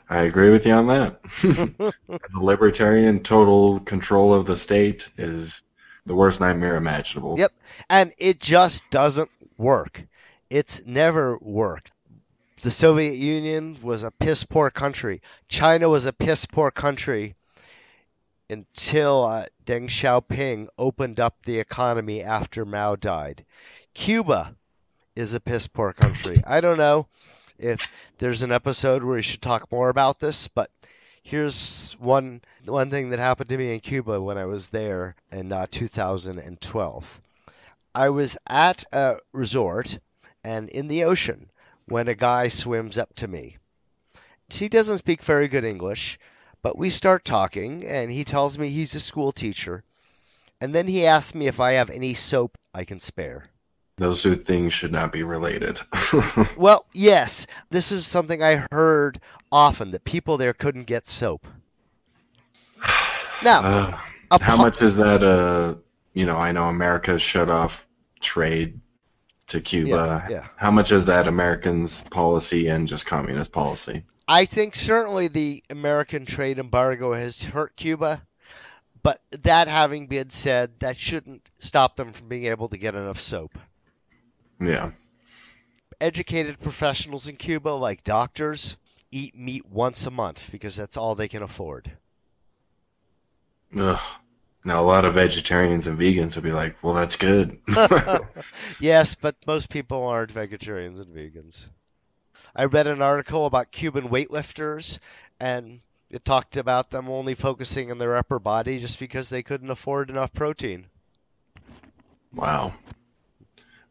Speaker 2: I agree with you on that. the libertarian, total control of the state is the worst nightmare imaginable.
Speaker 1: Yep. And it just doesn't work. It's never worked. The Soviet Union was a piss poor country. China was a piss poor country until uh, Deng Xiaoping opened up the economy after Mao died. Cuba is a piss poor country. I don't know if there's an episode where we should talk more about this, but here's one one thing that happened to me in Cuba when I was there in uh, 2012. I was at a resort and in the ocean when a guy swims up to me. He doesn't speak very good English, but we start talking and he tells me he's a school teacher. And then he asks me if I have any soap I can spare.
Speaker 2: Those two things should not be related.
Speaker 1: Well, yes, this is something I heard often that people there couldn't get soap. Now,
Speaker 2: Uh,
Speaker 1: a
Speaker 2: how
Speaker 1: po-
Speaker 2: much is that? Uh, you know, I know America shut off trade to Cuba.
Speaker 1: Yeah, yeah.
Speaker 2: How much is that Americans' policy and just communist policy?
Speaker 1: I think certainly the American trade embargo has hurt Cuba, but that having been said, that shouldn't stop them from being able to get enough soap.
Speaker 2: Yeah.
Speaker 1: Educated professionals in Cuba, like doctors, eat meat once a month because that's all they can afford.
Speaker 2: Ugh. Now a lot of vegetarians and vegans will be like, "Well, that's good."
Speaker 1: yes, but most people aren't vegetarians and vegans. I read an article about Cuban weightlifters, and it talked about them only focusing on their upper body just because they couldn't afford enough protein.
Speaker 2: Wow.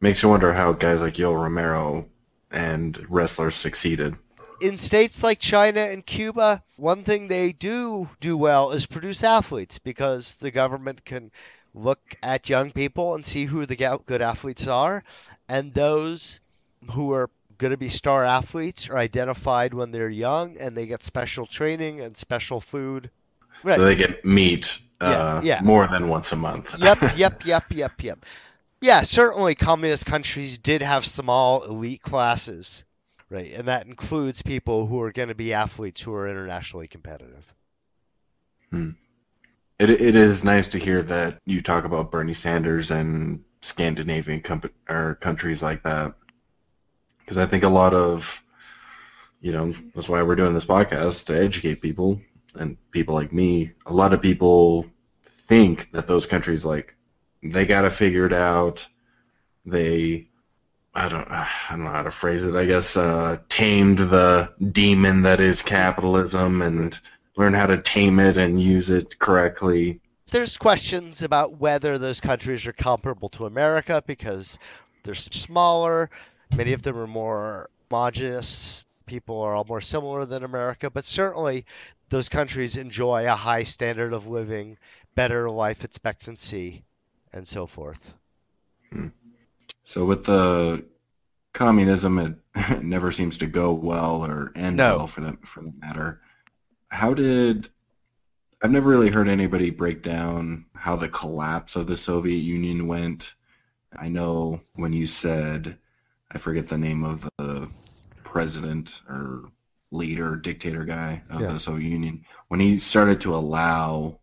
Speaker 2: Makes you wonder how guys like Yoel Romero and wrestlers succeeded.
Speaker 1: In states like China and Cuba, one thing they do do well is produce athletes because the government can look at young people and see who the good athletes are, and those who are going to be star athletes are identified when they're young and they get special training and special food.
Speaker 2: Right. So they get meat uh, yeah, yeah. more than once a month.
Speaker 1: yep, yep, yep, yep, yep. Yeah, certainly communist countries did have small elite classes, right? And that includes people who are going to be athletes who are internationally competitive.
Speaker 2: Hmm. It, it is nice to hear that you talk about Bernie Sanders and Scandinavian com- or countries like that because I think a lot of, you know, that's why we're doing this podcast to educate people and people like me. A lot of people think that those countries like they got to figure it out. They, I don't, I don't know how to phrase it. I guess uh, tamed the demon that is capitalism and learn how to tame it and use it correctly.
Speaker 1: There's questions about whether those countries are comparable to America because they're smaller, Many of them are more homogenous. People are all more similar than America, but certainly those countries enjoy a high standard of living, better life expectancy, and so forth.
Speaker 2: Hmm. So with the communism, it never seems to go well or end no. well for that for that matter. How did I've never really heard anybody break down how the collapse of the Soviet Union went. I know when you said I forget the name of the president or leader, dictator guy of yeah. the Soviet Union, when he started to allow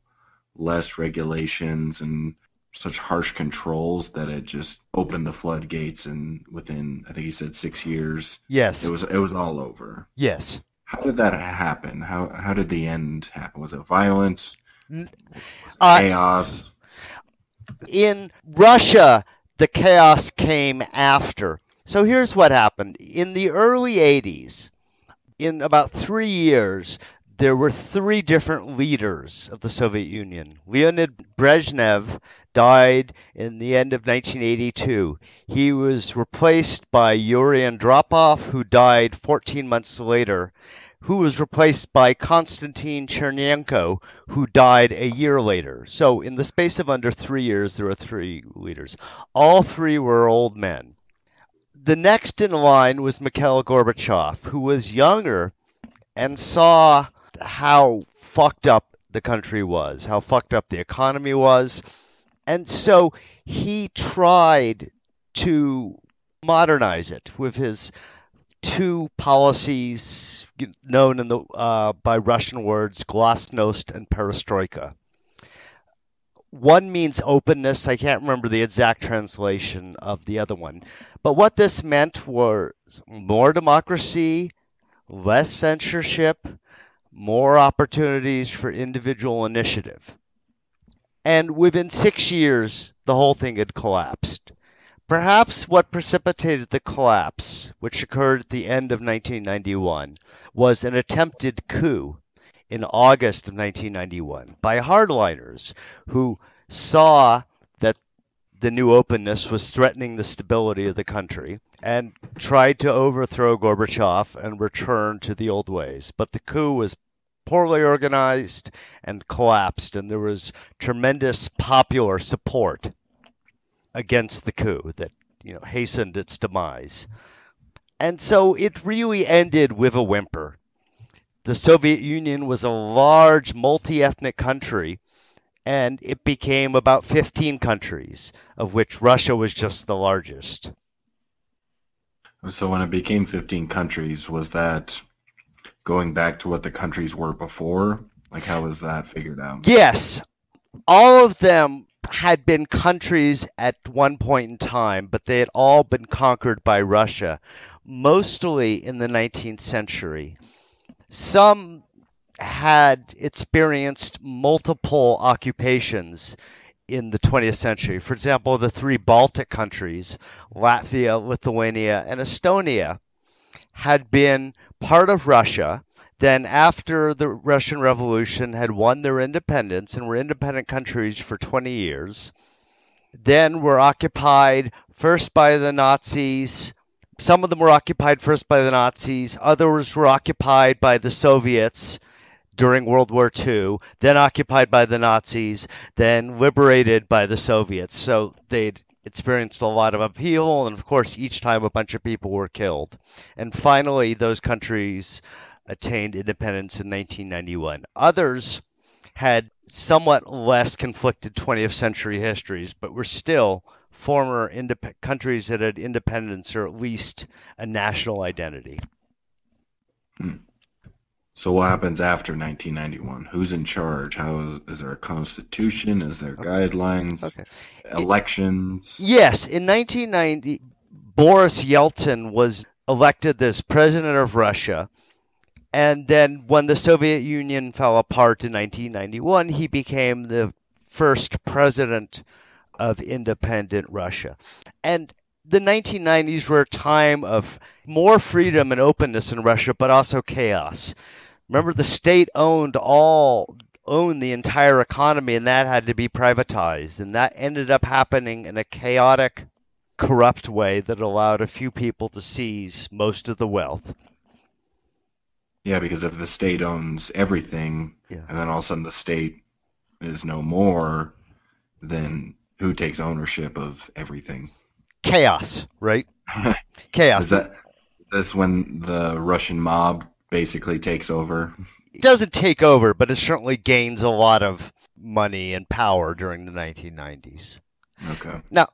Speaker 2: less regulations and such harsh controls that it just opened the floodgates and within I think he said 6 years
Speaker 1: yes.
Speaker 2: it was it was all over.
Speaker 1: Yes.
Speaker 2: How did that happen? How how did the end happen? Was it violent? Was it
Speaker 1: uh, chaos? in Russia the chaos came after so here's what happened. In the early 80s, in about three years, there were three different leaders of the Soviet Union. Leonid Brezhnev died in the end of 1982. He was replaced by Yuri Andropov, who died 14 months later, who was replaced by Konstantin Chernenko, who died a year later. So, in the space of under three years, there were three leaders. All three were old men the next in line was Mikhail Gorbachev, who was younger and saw how fucked up the country was, how fucked up the economy was. And so he tried to modernize it with his two policies known in the uh, by Russian words glasnost and perestroika one means openness. I can't remember the exact translation of the other one. But what this meant was more democracy, less censorship, more opportunities for individual initiative. And within six years, the whole thing had collapsed. Perhaps what precipitated the collapse, which occurred at the end of 1991, was an attempted coup in August of 1991 by hardliners who saw that the new openness was threatening the stability of the country and tried to overthrow Gorbachev and return to the old ways. But the coup was poorly organized and collapsed, and there was tremendous popular support against the coup that you know hastened its demise. And so it really ended with a whimper the Soviet Union was a large multi ethnic country, and it became about 15 countries, of which Russia was just the largest.
Speaker 2: So when it became 15 countries, was that going back to what the countries were before? Like, how was that figured out?
Speaker 1: Yes, all of them had been countries at one point in time, but they had all been conquered by Russia, mostly in the 19th century. Some had experienced multiple occupations in the 20th century. For example, the three Baltic countries, Latvia, Lithuania, and Estonia, had been part of Russia. Then, after the Russian Revolution, had won their independence and were independent countries for 20 years. Then were occupied first by the Nazis. Some of them were occupied first by the Nazis. Others were occupied by the Soviets during World War II, then occupied by the Nazis, then liberated by the Soviets. So they'd experienced a lot of upheaval, and of course, each time a bunch of people were killed. And finally, those countries attained independence in 1991. Others had somewhat less conflicted 20th century histories, but were still former indep- countries that had independence or at least a national identity.
Speaker 2: Hmm. So what happens after 1991? Who's in charge? How is, is there a constitution? Is there guidelines?
Speaker 1: Okay.
Speaker 2: Elections?
Speaker 1: Yes, in 1990, Boris Yeltsin was elected as president of Russia. And then when the Soviet Union fell apart in 1991, he became the first president of independent Russia. And the 1990s were a time of more freedom and openness in Russia, but also chaos. Remember, the state owned all owned the entire economy, and that had to be privatized, and that ended up happening in a chaotic, corrupt way that allowed a few people to seize most of the wealth.
Speaker 2: Yeah, because if the state owns everything,
Speaker 1: Yeah.
Speaker 2: and then all of a sudden the state is no more, then who takes ownership of everything?
Speaker 1: Chaos, right? Chaos.
Speaker 2: Is that is this when the Russian mob basically takes over?
Speaker 1: it doesn't take over, but it certainly gains a lot of money and power during the 1990s.
Speaker 2: Okay.
Speaker 1: Now,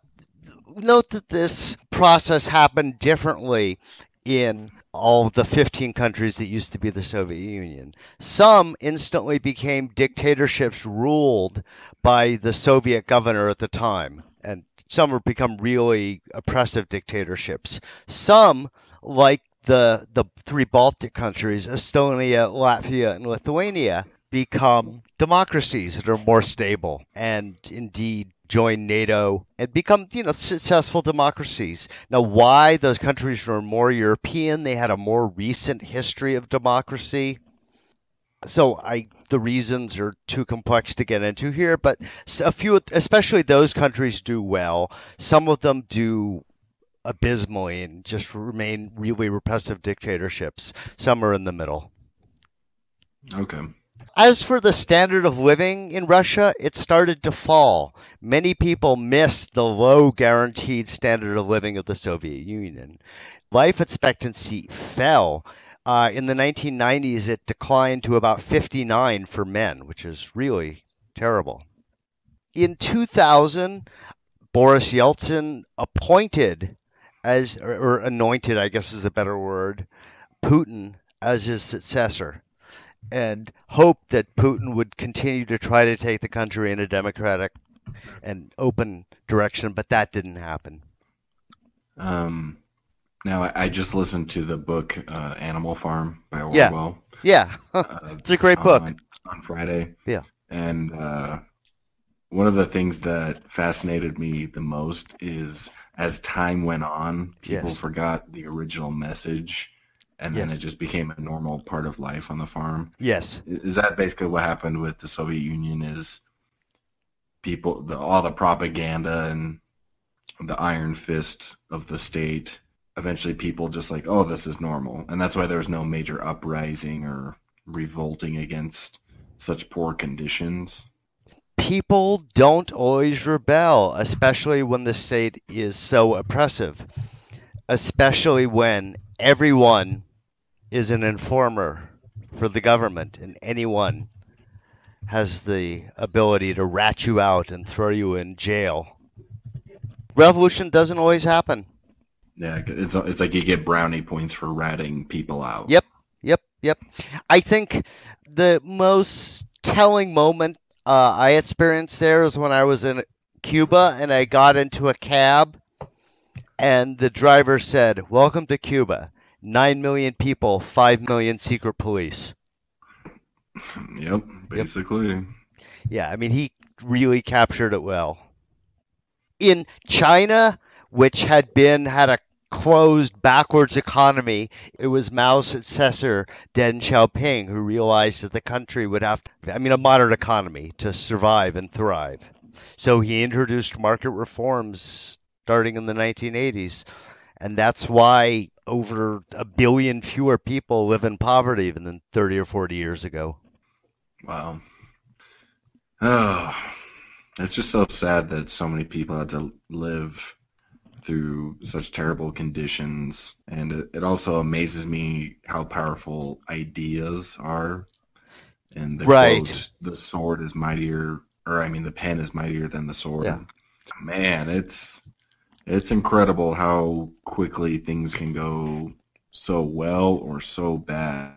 Speaker 1: note that this process happened differently in all the 15 countries that used to be the Soviet Union. Some instantly became dictatorships ruled by the Soviet governor at the time, and some have become really oppressive dictatorships. Some, like the the three Baltic countries, Estonia, Latvia, and Lithuania, become democracies that are more stable and indeed join NATO and become, you know, successful democracies. Now, why those countries were more European? They had a more recent history of democracy. So I, the reasons are too complex to get into here, but a few, especially those countries, do well. Some of them do abysmally and just remain really repressive dictatorships. Some are in the middle.
Speaker 2: Okay.
Speaker 1: As for the standard of living in Russia, it started to fall. Many people missed the low guaranteed standard of living of the Soviet Union. Life expectancy fell. Uh, in the 1990s, it declined to about 59 for men, which is really terrible. In 2000, Boris Yeltsin appointed as, or, or anointed, I guess is a better word, Putin as his successor and hoped that Putin would continue to try to take the country in a democratic and open direction, but that didn't happen.
Speaker 2: Um, now I, I just listened to the book uh, Animal Farm by
Speaker 1: Yeah.
Speaker 2: Orwell.
Speaker 1: Yeah,
Speaker 2: uh,
Speaker 1: it's a great book.
Speaker 2: on, on Friday.
Speaker 1: Yeah.
Speaker 2: And uh, one of the things that fascinated me the most is as time went on, people
Speaker 1: Yes.
Speaker 2: forgot the original message, and then it just became a normal part of life on the farm.
Speaker 1: Yes,
Speaker 2: Is that basically what happened with the Soviet Union? Is people the, all the propaganda and the iron fist of the state? Eventually, people just like, oh, this is normal, and that's why there was no major uprising or revolting against such poor conditions.
Speaker 1: people don't always rebel, especially when the state is so oppressive, especially when everyone is an informer for the government and anyone has the ability to rat you out and throw you in jail. Revolution doesn't always happen.
Speaker 2: Yeah, it's it's like you get brownie points for ratting people out.
Speaker 1: Yep. Yep. Yep. I think the most telling moment uh, I experienced there was when I was in Cuba and I got into a cab and the driver said, Welcome to Cuba. Nine million people, five million secret police.
Speaker 2: Yep, basically.
Speaker 1: Yeah, I mean, he really captured it well. In China, which had been had a closed backwards economy, it was Mao's successor, Deng Xiaoping, who realized that the country would have, to, I mean, a modern economy to survive and thrive. So he introduced market reforms starting in the 1980s. And that's why over a billion fewer people live in poverty even than 30 or 40 years ago.
Speaker 2: Wow. Oh, it's just so sad that so many people had to live through such terrible conditions. And it, it also amazes me how powerful ideas are. And the
Speaker 1: Right.
Speaker 2: quote, the sword is mightier, or I mean, the pen is mightier than the sword.
Speaker 1: Yeah.
Speaker 2: Man, it's it's incredible how quickly things can go so well or so bad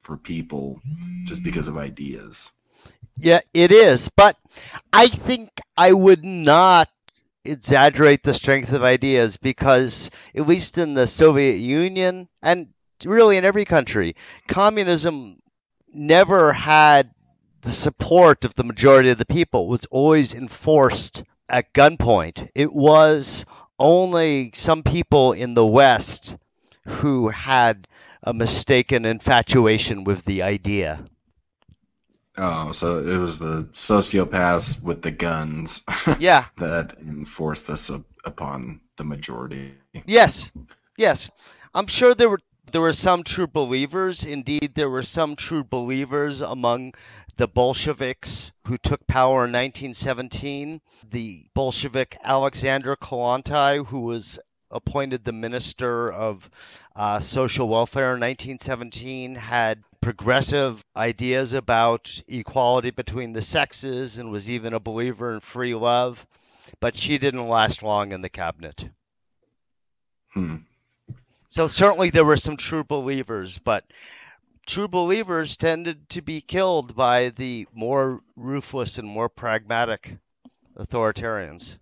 Speaker 2: for people just because of ideas.
Speaker 1: Yeah, it is. But I think I would not exaggerate the strength of ideas because, at least in the Soviet Union and really in every country, communism never had the support of the majority of the people. It was always enforced at gunpoint. It was only some people in the West who had a mistaken infatuation with the idea.
Speaker 2: Oh, so it was the sociopaths with the guns
Speaker 1: Yeah,
Speaker 2: that enforced this up- upon the majority.
Speaker 1: Yes, yes. I'm sure there were there were some true believers. Indeed, there were some true believers among the Bolsheviks who took power in 1917. The Bolshevik Alexandra Kollontai, who was appointed the minister of uh, social welfare in 1917, had progressive ideas about equality between the sexes and was even a believer in free love. But she didn't last long in the cabinet.
Speaker 2: Hmm.
Speaker 1: So certainly there were some true believers, but true believers tended to be killed by the more ruthless and more pragmatic authoritarians.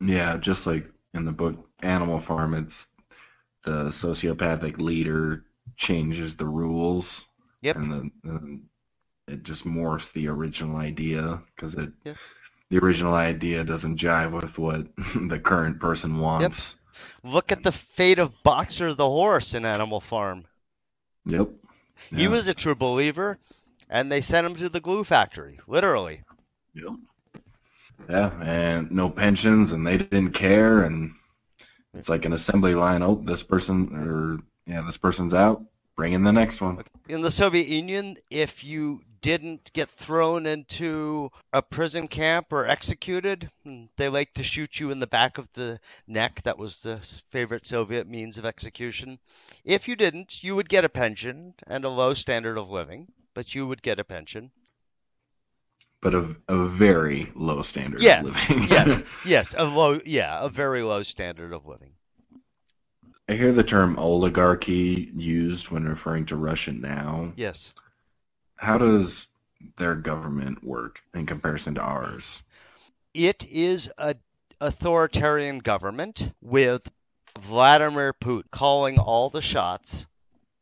Speaker 2: Yeah, just like in the book Animal Farm, it's the sociopathic leader changes the rules.
Speaker 1: Yep.
Speaker 2: And and it just morphs the original idea because it
Speaker 1: Yep.
Speaker 2: the original idea doesn't jive with what the current person wants.
Speaker 1: Look at the fate of Boxer the horse in Animal Farm.
Speaker 2: Yep.
Speaker 1: He was a true believer, and they sent him to the glue factory, literally.
Speaker 2: Yep. Yeah, and no pensions, and they didn't care, and it's like an assembly line. Oh, this person, or yeah, this person's out. Bring in the next one.
Speaker 1: In the Soviet Union, if you didn't get thrown into a prison camp or executed, hmm, they like to shoot you in the back of the neck. That was the favorite Soviet means of execution. If you didn't, you would get a pension and a low standard of living, but you would get a pension.
Speaker 2: But a, a very low standard
Speaker 1: Yes,
Speaker 2: of living.
Speaker 1: yes, yes, a low, yeah, a very low standard of living.
Speaker 2: I hear the term oligarchy used when referring to Russia now.
Speaker 1: Yes.
Speaker 2: How does their government work in comparison to ours?
Speaker 1: It is a authoritarian government with Vladimir Putin calling all the shots.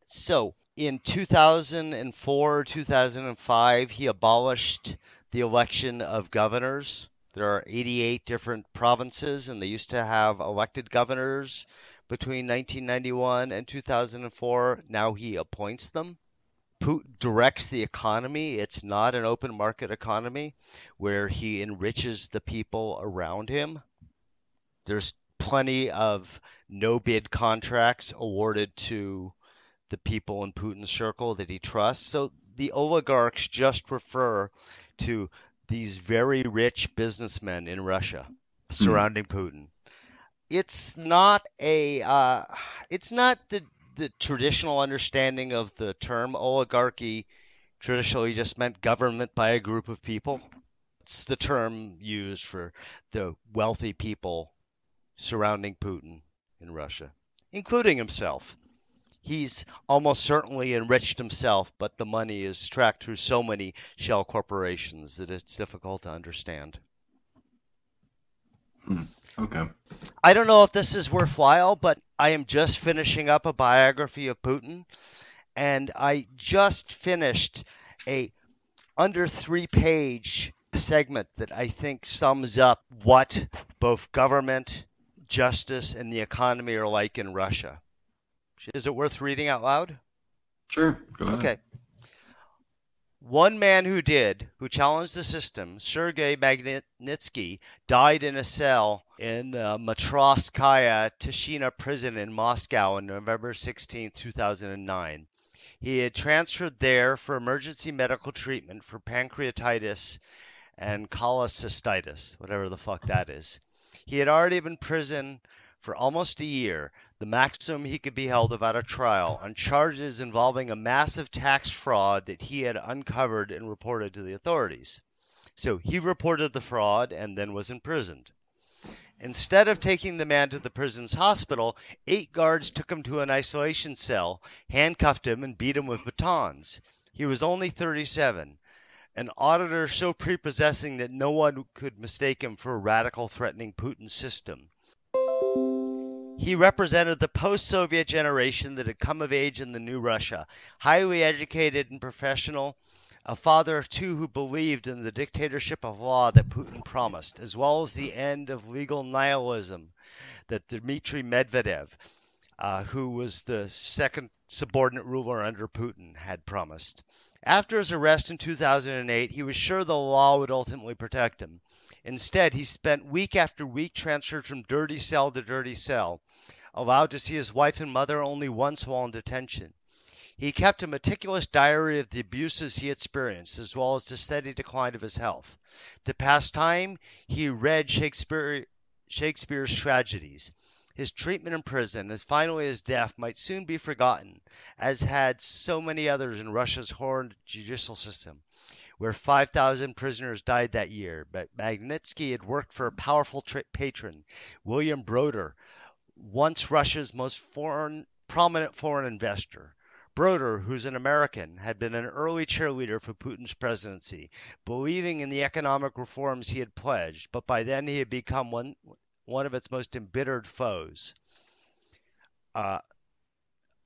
Speaker 1: So, in 2004, 2005, he abolished the election of governors. There are 88 different provinces, and they used to have elected governors between 1991 and 2004. Now he appoints them. Putin directs the economy. It's not an open market economy where he enriches the people around him. There's plenty of no bid contracts awarded to the people in Putin's circle that he trusts. So the oligarchs just refer to these very rich businessmen in Russia hmm. surrounding Putin. It's not a uh, it's not the the traditional understanding of the term oligarchy traditionally just meant government by a group of people. It's the term used for the wealthy people surrounding Putin in Russia, including himself. he's almost certainly enriched himself, but the money is tracked through so many shell corporations that it's difficult to understand.
Speaker 2: Hmm. Okay.
Speaker 1: I don't know if this is worthwhile, but I am just finishing up a biography of Putin, and I just finished a under three page segment that I think sums up what both government, justice, and the economy are like in Russia. Is it worth reading out loud?
Speaker 2: Sure. Go ahead.
Speaker 1: Okay. One man who did, who challenged the system, Sergei Magnitsky, died in a cell in the Matrosskaya Tishina prison in Moscow on November 16, 2009. He had transferred there for emergency medical treatment for pancreatitis and cholecystitis, whatever the fuck that is. He had already been prison for almost a year, the maximum he could be held without a trial, on charges involving a massive tax fraud that he had uncovered and reported to the authorities. So he reported the fraud and then was imprisoned. Instead of taking the man to the prison's hospital, eight guards took him to an isolation cell, handcuffed him, and beat him with batons. He was only 37, an auditor so prepossessing that no one could mistake him for a radical threatening Putin system. He represented the post Soviet generation that had come of age in the new Russia, highly educated and professional, a father of two who believed in the dictatorship of law that Putin promised, as well as the end of legal nihilism that Dmitry Medvedev, uh, who was the second subordinate ruler under Putin, had promised. After his arrest in 2008, he was sure the law would ultimately protect him. Instead, he spent week after week transferred from dirty cell to dirty cell, allowed to see his wife and mother only once while in detention. He kept a meticulous diary of the abuses he experienced, as well as the steady decline of his health. To pass time, he read Shakespeare, Shakespeare's tragedies. His treatment in prison, and finally his death, might soon be forgotten, as had so many others in Russia's horrid judicial system, where 5,000 prisoners died that year. But Magnitsky had worked for a powerful tra- patron, William Broder, once Russia's most foreign, prominent foreign investor. Broder, who's an American, had been an early cheerleader for Putin's presidency, believing in the economic reforms he had pledged, but by then he had become one, one of its most embittered foes. Uh,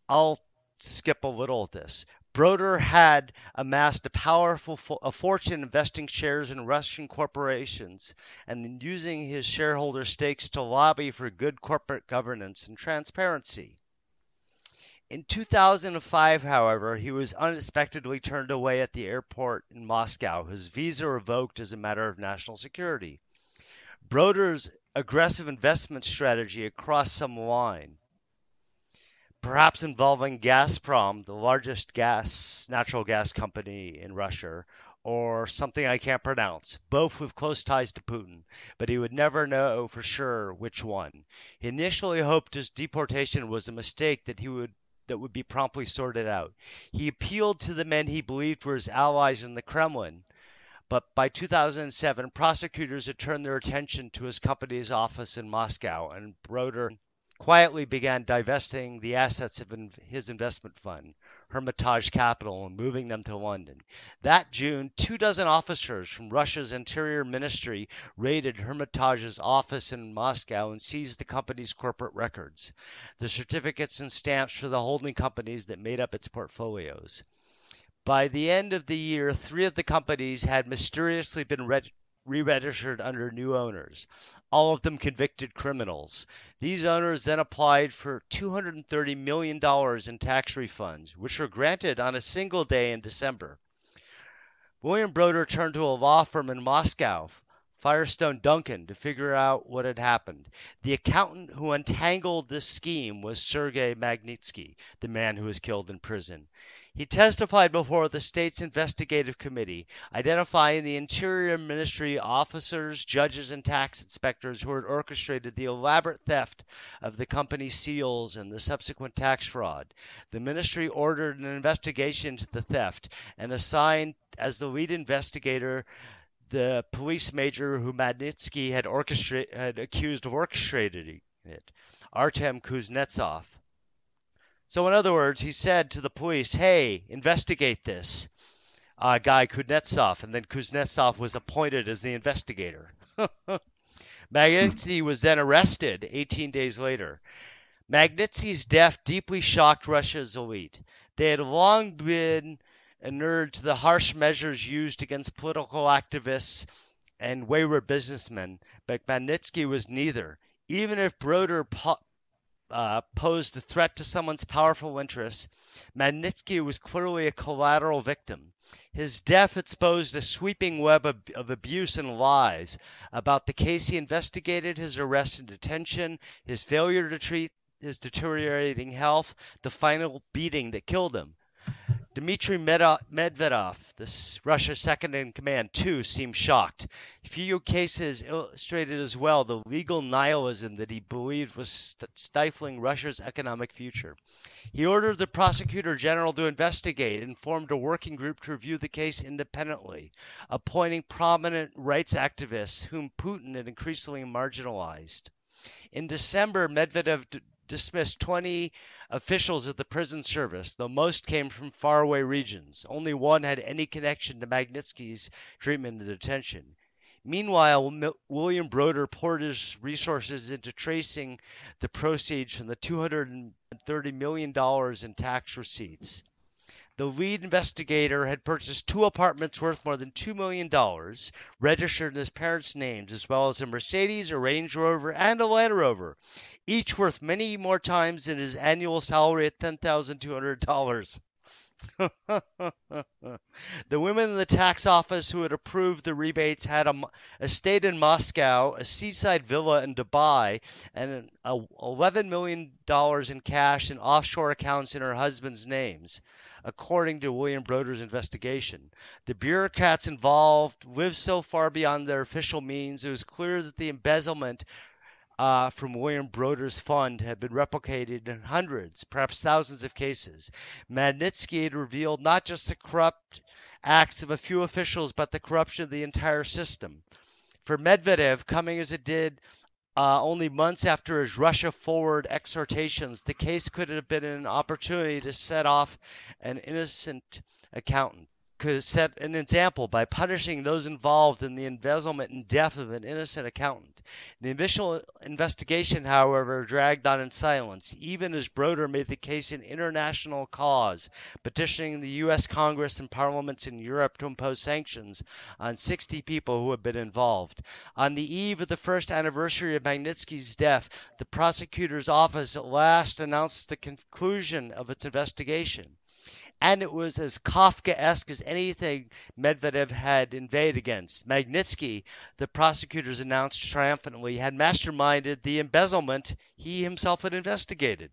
Speaker 1: I'll skip a little of this. Broder had amassed a powerful a fortune investing shares in Russian corporations and using his shareholder stakes to lobby for good corporate governance and transparency. In 2005, however, he was unexpectedly turned away at the airport in Moscow, his visa revoked as a matter of national security. Broder's aggressive investment strategy had crossed some line perhaps involving Gazprom, the largest gas natural gas company in Russia, or something I can't pronounce, both with close ties to Putin, but he would never know for sure which one. He initially hoped his deportation was a mistake that he would that would be promptly sorted out. He appealed to the men he believed were his allies in the Kremlin, but by 2007, prosecutors had turned their attention to his company's office in Moscow, and Broder quietly began divesting the assets of his investment fund, Hermitage Capital, and moving them to London. That June, two dozen officers from Russia's Interior Ministry raided Hermitage's office in Moscow and seized the company's corporate records, the certificates and stamps for the holding companies that made up its portfolios. By the end of the year, three of the companies had mysteriously been reg- re-registered under new owners, all of them convicted criminals. These owners then applied for $230 million in tax refunds, which were granted on a single day in December. William Broder turned to a law firm in Moscow, Firestone Duncan, to figure out what had happened. The accountant who untangled this scheme was Sergei Magnitsky, the man who was killed in prison. He testified before the state's investigative committee, identifying the Interior Ministry officers, judges, and tax inspectors who had orchestrated the elaborate theft of the company's seals and the subsequent tax fraud. The ministry ordered an investigation into the theft and assigned as the lead investigator the police major who Magnitsky had, had accused of orchestrating it, Artem Kuznetsov. So, in other words, he said to the police, hey, investigate this uh, guy Kuznetsov, and then Kuznetsov was appointed as the investigator. Magnitsky was then arrested 18 days later. Magnitsky's death deeply shocked Russia's elite. They had long been inured to the harsh measures used against political activists and wayward businessmen, but Magnitsky was neither. Even if Broder po- uh, posed a threat to someone's powerful interests, Magnitsky was clearly a collateral victim. His death exposed a sweeping web of, of, abuse and lies about the case he investigated, his arrest and detention, his failure to treat his deteriorating health, the final beating that killed him. Dmitry Medvedev, this Russia's second in command, too, seemed shocked. Few cases illustrated as well the legal nihilism that he believed was stifling Russia's economic future. He ordered the prosecutor general to investigate and formed a working group to review the case independently, appointing prominent rights activists whom Putin had increasingly marginalized. In December, Medvedev dismissed 20 officials of the prison service, though most came from faraway regions. Only one had any connection to Magnitsky's treatment and detention. Meanwhile, William Browder poured his resources into tracing the proceeds from the $230 million in tax receipts. The lead investigator had purchased two apartments worth more than $2 million, registered in his parents' names, as well as a Mercedes, a Range Rover, and a Land Rover, each worth many more times than his annual salary at $10,200. the women in the tax office who had approved the rebates had a estate in Moscow, a seaside villa in Dubai, and $11 million in cash in offshore accounts in her husband's names, according to William Browder's investigation. The bureaucrats involved lived so far beyond their official means, it was clear that the embezzlement uh, from William Browder's fund had been replicated in hundreds, perhaps thousands of cases. Magnitsky had revealed not just the corrupt acts of a few officials, but the corruption of the entire system. For Medvedev, coming as it did uh, only months after his Russia forward exhortations, the case could have been an opportunity to set off an innocent accountant could set an example by punishing those involved in the embezzlement and death of an innocent accountant. The initial investigation, however, dragged on in silence, even as Browder made the case an international cause, petitioning the U.S. Congress and parliaments in Europe to impose sanctions on 60 people who had been involved. On the eve of the first anniversary of Magnitsky's death, the prosecutor's office at last announced the conclusion of its investigation and it was as Kafkaesque as anything Medvedev had inveighed against. Magnitsky, the prosecutors announced triumphantly, had masterminded the embezzlement he himself had investigated.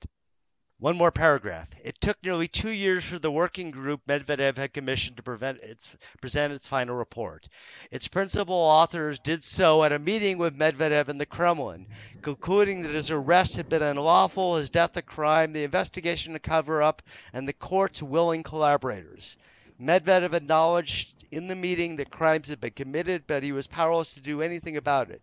Speaker 1: One more paragraph. It took nearly two years for the working group Medvedev had commissioned to its, present its final report. Its principal authors did so at a meeting with Medvedev in the Kremlin, concluding that his arrest had been unlawful, his death a crime, the investigation a cover up, and the court's willing collaborators. Medvedev acknowledged in the meeting that crimes had been committed, but he was powerless to do anything about it.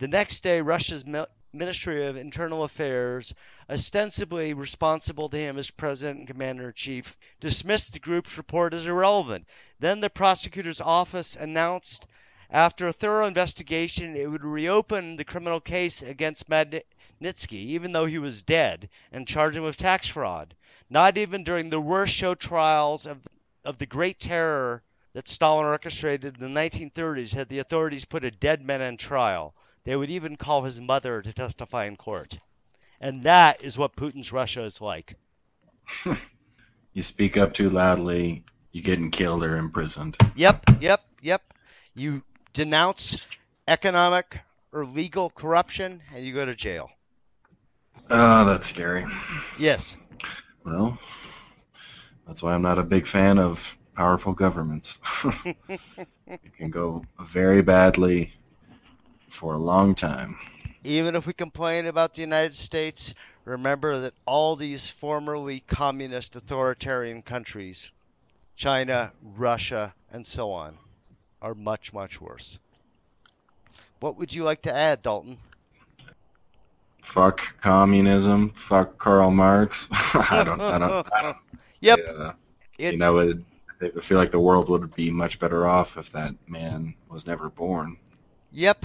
Speaker 1: The next day, Russia's Ministry of Internal Affairs, ostensibly responsible to him as President and Commander in Chief, dismissed the group's report as irrelevant. Then the prosecutor's office announced after a thorough investigation it would reopen the criminal case against Magnitsky, even though he was dead, and charge him with tax fraud. Not even during the worst show trials of, of the Great Terror that Stalin orchestrated in the 1930s had the authorities put a dead man on trial. They would even call his mother to testify in court. And that is what Putin's Russia is like.
Speaker 2: you speak up too loudly, you're getting killed or imprisoned.
Speaker 1: Yep, yep, yep. You denounce economic or legal corruption and you go to jail.
Speaker 2: Oh, that's scary.
Speaker 1: Yes.
Speaker 2: Well, that's why I'm not a big fan of powerful governments. it can go very badly for a long time.
Speaker 1: Even if we complain about the United States, remember that all these formerly communist authoritarian countries, China, Russia, and so on, are much, much worse. What would you like to add, Dalton?
Speaker 2: fuck communism, fuck Karl Marx. I don't, I don't, I don't
Speaker 1: Yep.
Speaker 2: yeah.
Speaker 1: It's
Speaker 2: you know, it, I feel like the world would be much better off if that man was never born.
Speaker 1: Yep.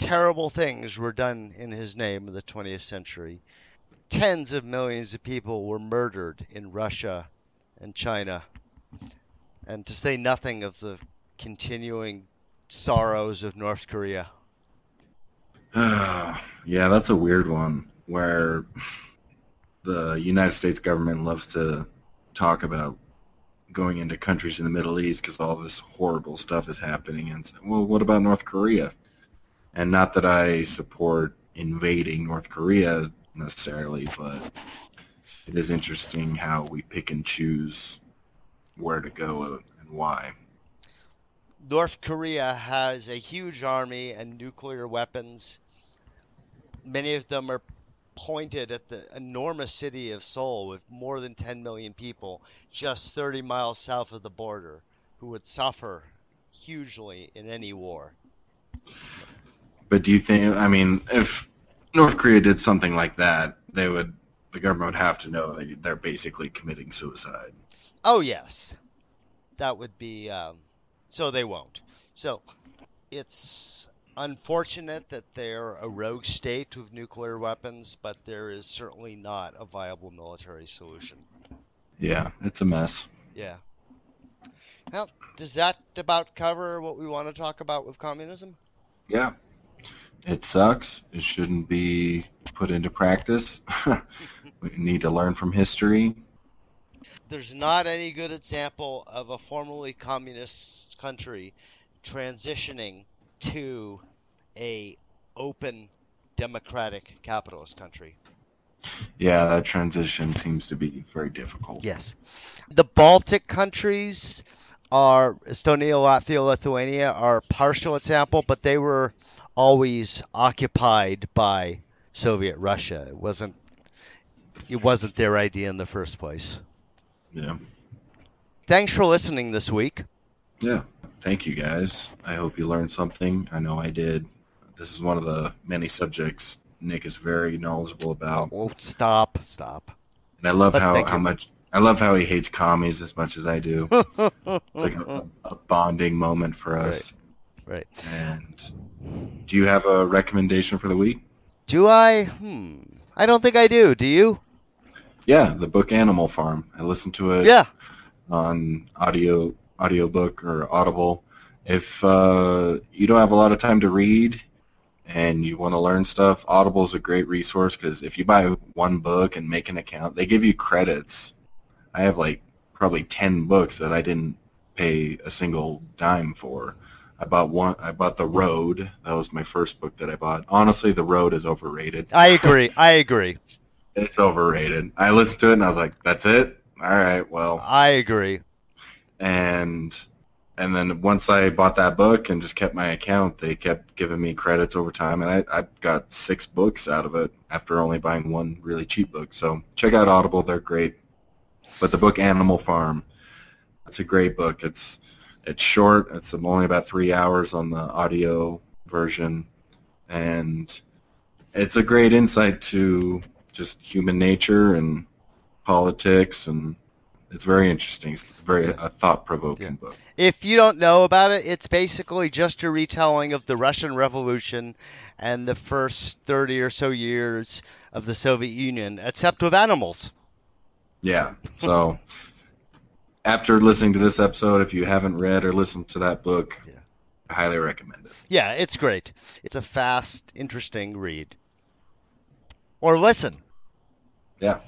Speaker 1: Terrible things were done in his name in the 20th century. Tens of millions of people were murdered in Russia and China. And to say nothing of the continuing sorrows of North Korea.
Speaker 2: yeah, that's a weird one where the United States government loves to talk about going into countries in the Middle East because all this horrible stuff is happening. And well, what about North Korea? And not that I support invading North Korea necessarily, but it is interesting how we pick and choose where to go and why.
Speaker 1: North Korea has a huge army and nuclear weapons. Many of them are pointed at the enormous city of Seoul with more than 10 million people just 30 miles south of the border who would suffer hugely in any war.
Speaker 2: But do you think, I mean, if North Korea did something like that, they would, the government would have to know that they're basically committing suicide.
Speaker 1: Oh, yes. That would be, um, so they won't. So it's unfortunate that they're a rogue state with nuclear weapons, but there is certainly not a viable military solution.
Speaker 2: Yeah, it's a mess.
Speaker 1: Yeah. Well, does that about cover what we want to talk about with communism?
Speaker 2: Yeah. It sucks. It shouldn't be put into practice. we need to learn from history.
Speaker 1: There's not any good example of a formerly communist country transitioning to a open democratic capitalist country.
Speaker 2: Yeah, that transition seems to be very difficult.
Speaker 1: Yes. The Baltic countries are Estonia, Latvia, Lithuania are partial example, but they were always occupied by Soviet Russia. It wasn't it wasn't their idea in the first place.
Speaker 2: Yeah.
Speaker 1: Thanks for listening this week.
Speaker 2: Yeah. Thank you guys. I hope you learned something. I know I did. This is one of the many subjects Nick is very knowledgeable about.
Speaker 1: Oh, stop, stop.
Speaker 2: And I love
Speaker 1: But
Speaker 2: how, how much I love how he hates commies as much as I do. It's like a, a bonding moment for us.
Speaker 1: Right.
Speaker 2: And do you have a recommendation for the week?
Speaker 1: Do I? Hmm. I don't think I do. Do you?
Speaker 2: Yeah, the book Animal Farm. I listened to it
Speaker 1: Yeah.
Speaker 2: on audio audiobook or Audible. If uh, you don't have a lot of time to read and you want to learn stuff, Audible is a great resource because if you buy one book and make an account, they give you credits. I have like probably ten books that I didn't pay a single dime for. I bought one. I bought The Road. That was my first book that I bought. Honestly, The Road is overrated.
Speaker 1: I agree. I agree.
Speaker 2: It's overrated. I listened to it and I was like, "That's it. All right. Well."
Speaker 1: I agree.
Speaker 2: and and then once I bought that book and just kept my account, they kept giving me credits over time, and I, I got six books out of it after only buying one really cheap book. So check out Audible; they're great. But the book Animal Farm, it's a great book. It's it's short. It's only about three hours on the audio version, and it's a great insight to just human nature and politics and it's very interesting. It's very
Speaker 1: Yeah.
Speaker 2: a thought-provoking
Speaker 1: Yeah.
Speaker 2: book.
Speaker 1: If you don't know about it, it's basically just a retelling of the Russian Revolution and the first 30 or so years of the Soviet Union, except with animals.
Speaker 2: Yeah. So after listening to this episode, if you haven't read or listened to that book,
Speaker 1: Yeah.
Speaker 2: I highly recommend it.
Speaker 1: Yeah, it's great. It's a fast, interesting read. Or listen.
Speaker 2: Yeah.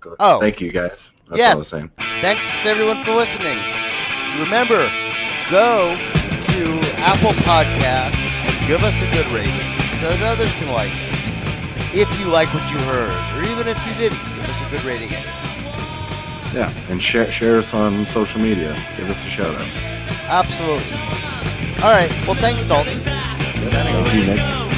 Speaker 2: Good.
Speaker 1: Oh.
Speaker 2: Thank you guys. That's
Speaker 1: Yeah.
Speaker 2: all I was saying.
Speaker 1: Thanks everyone for listening. Remember, go to Apple Podcasts and give us a good rating so that others can like us. If you like what you heard, or even if you didn't, give us a good rating.
Speaker 2: Yeah. And share share us on social media. Give us a shout out.
Speaker 1: Absolutely. All right. Well, thanks, Dalton.
Speaker 2: Thank you, Nick.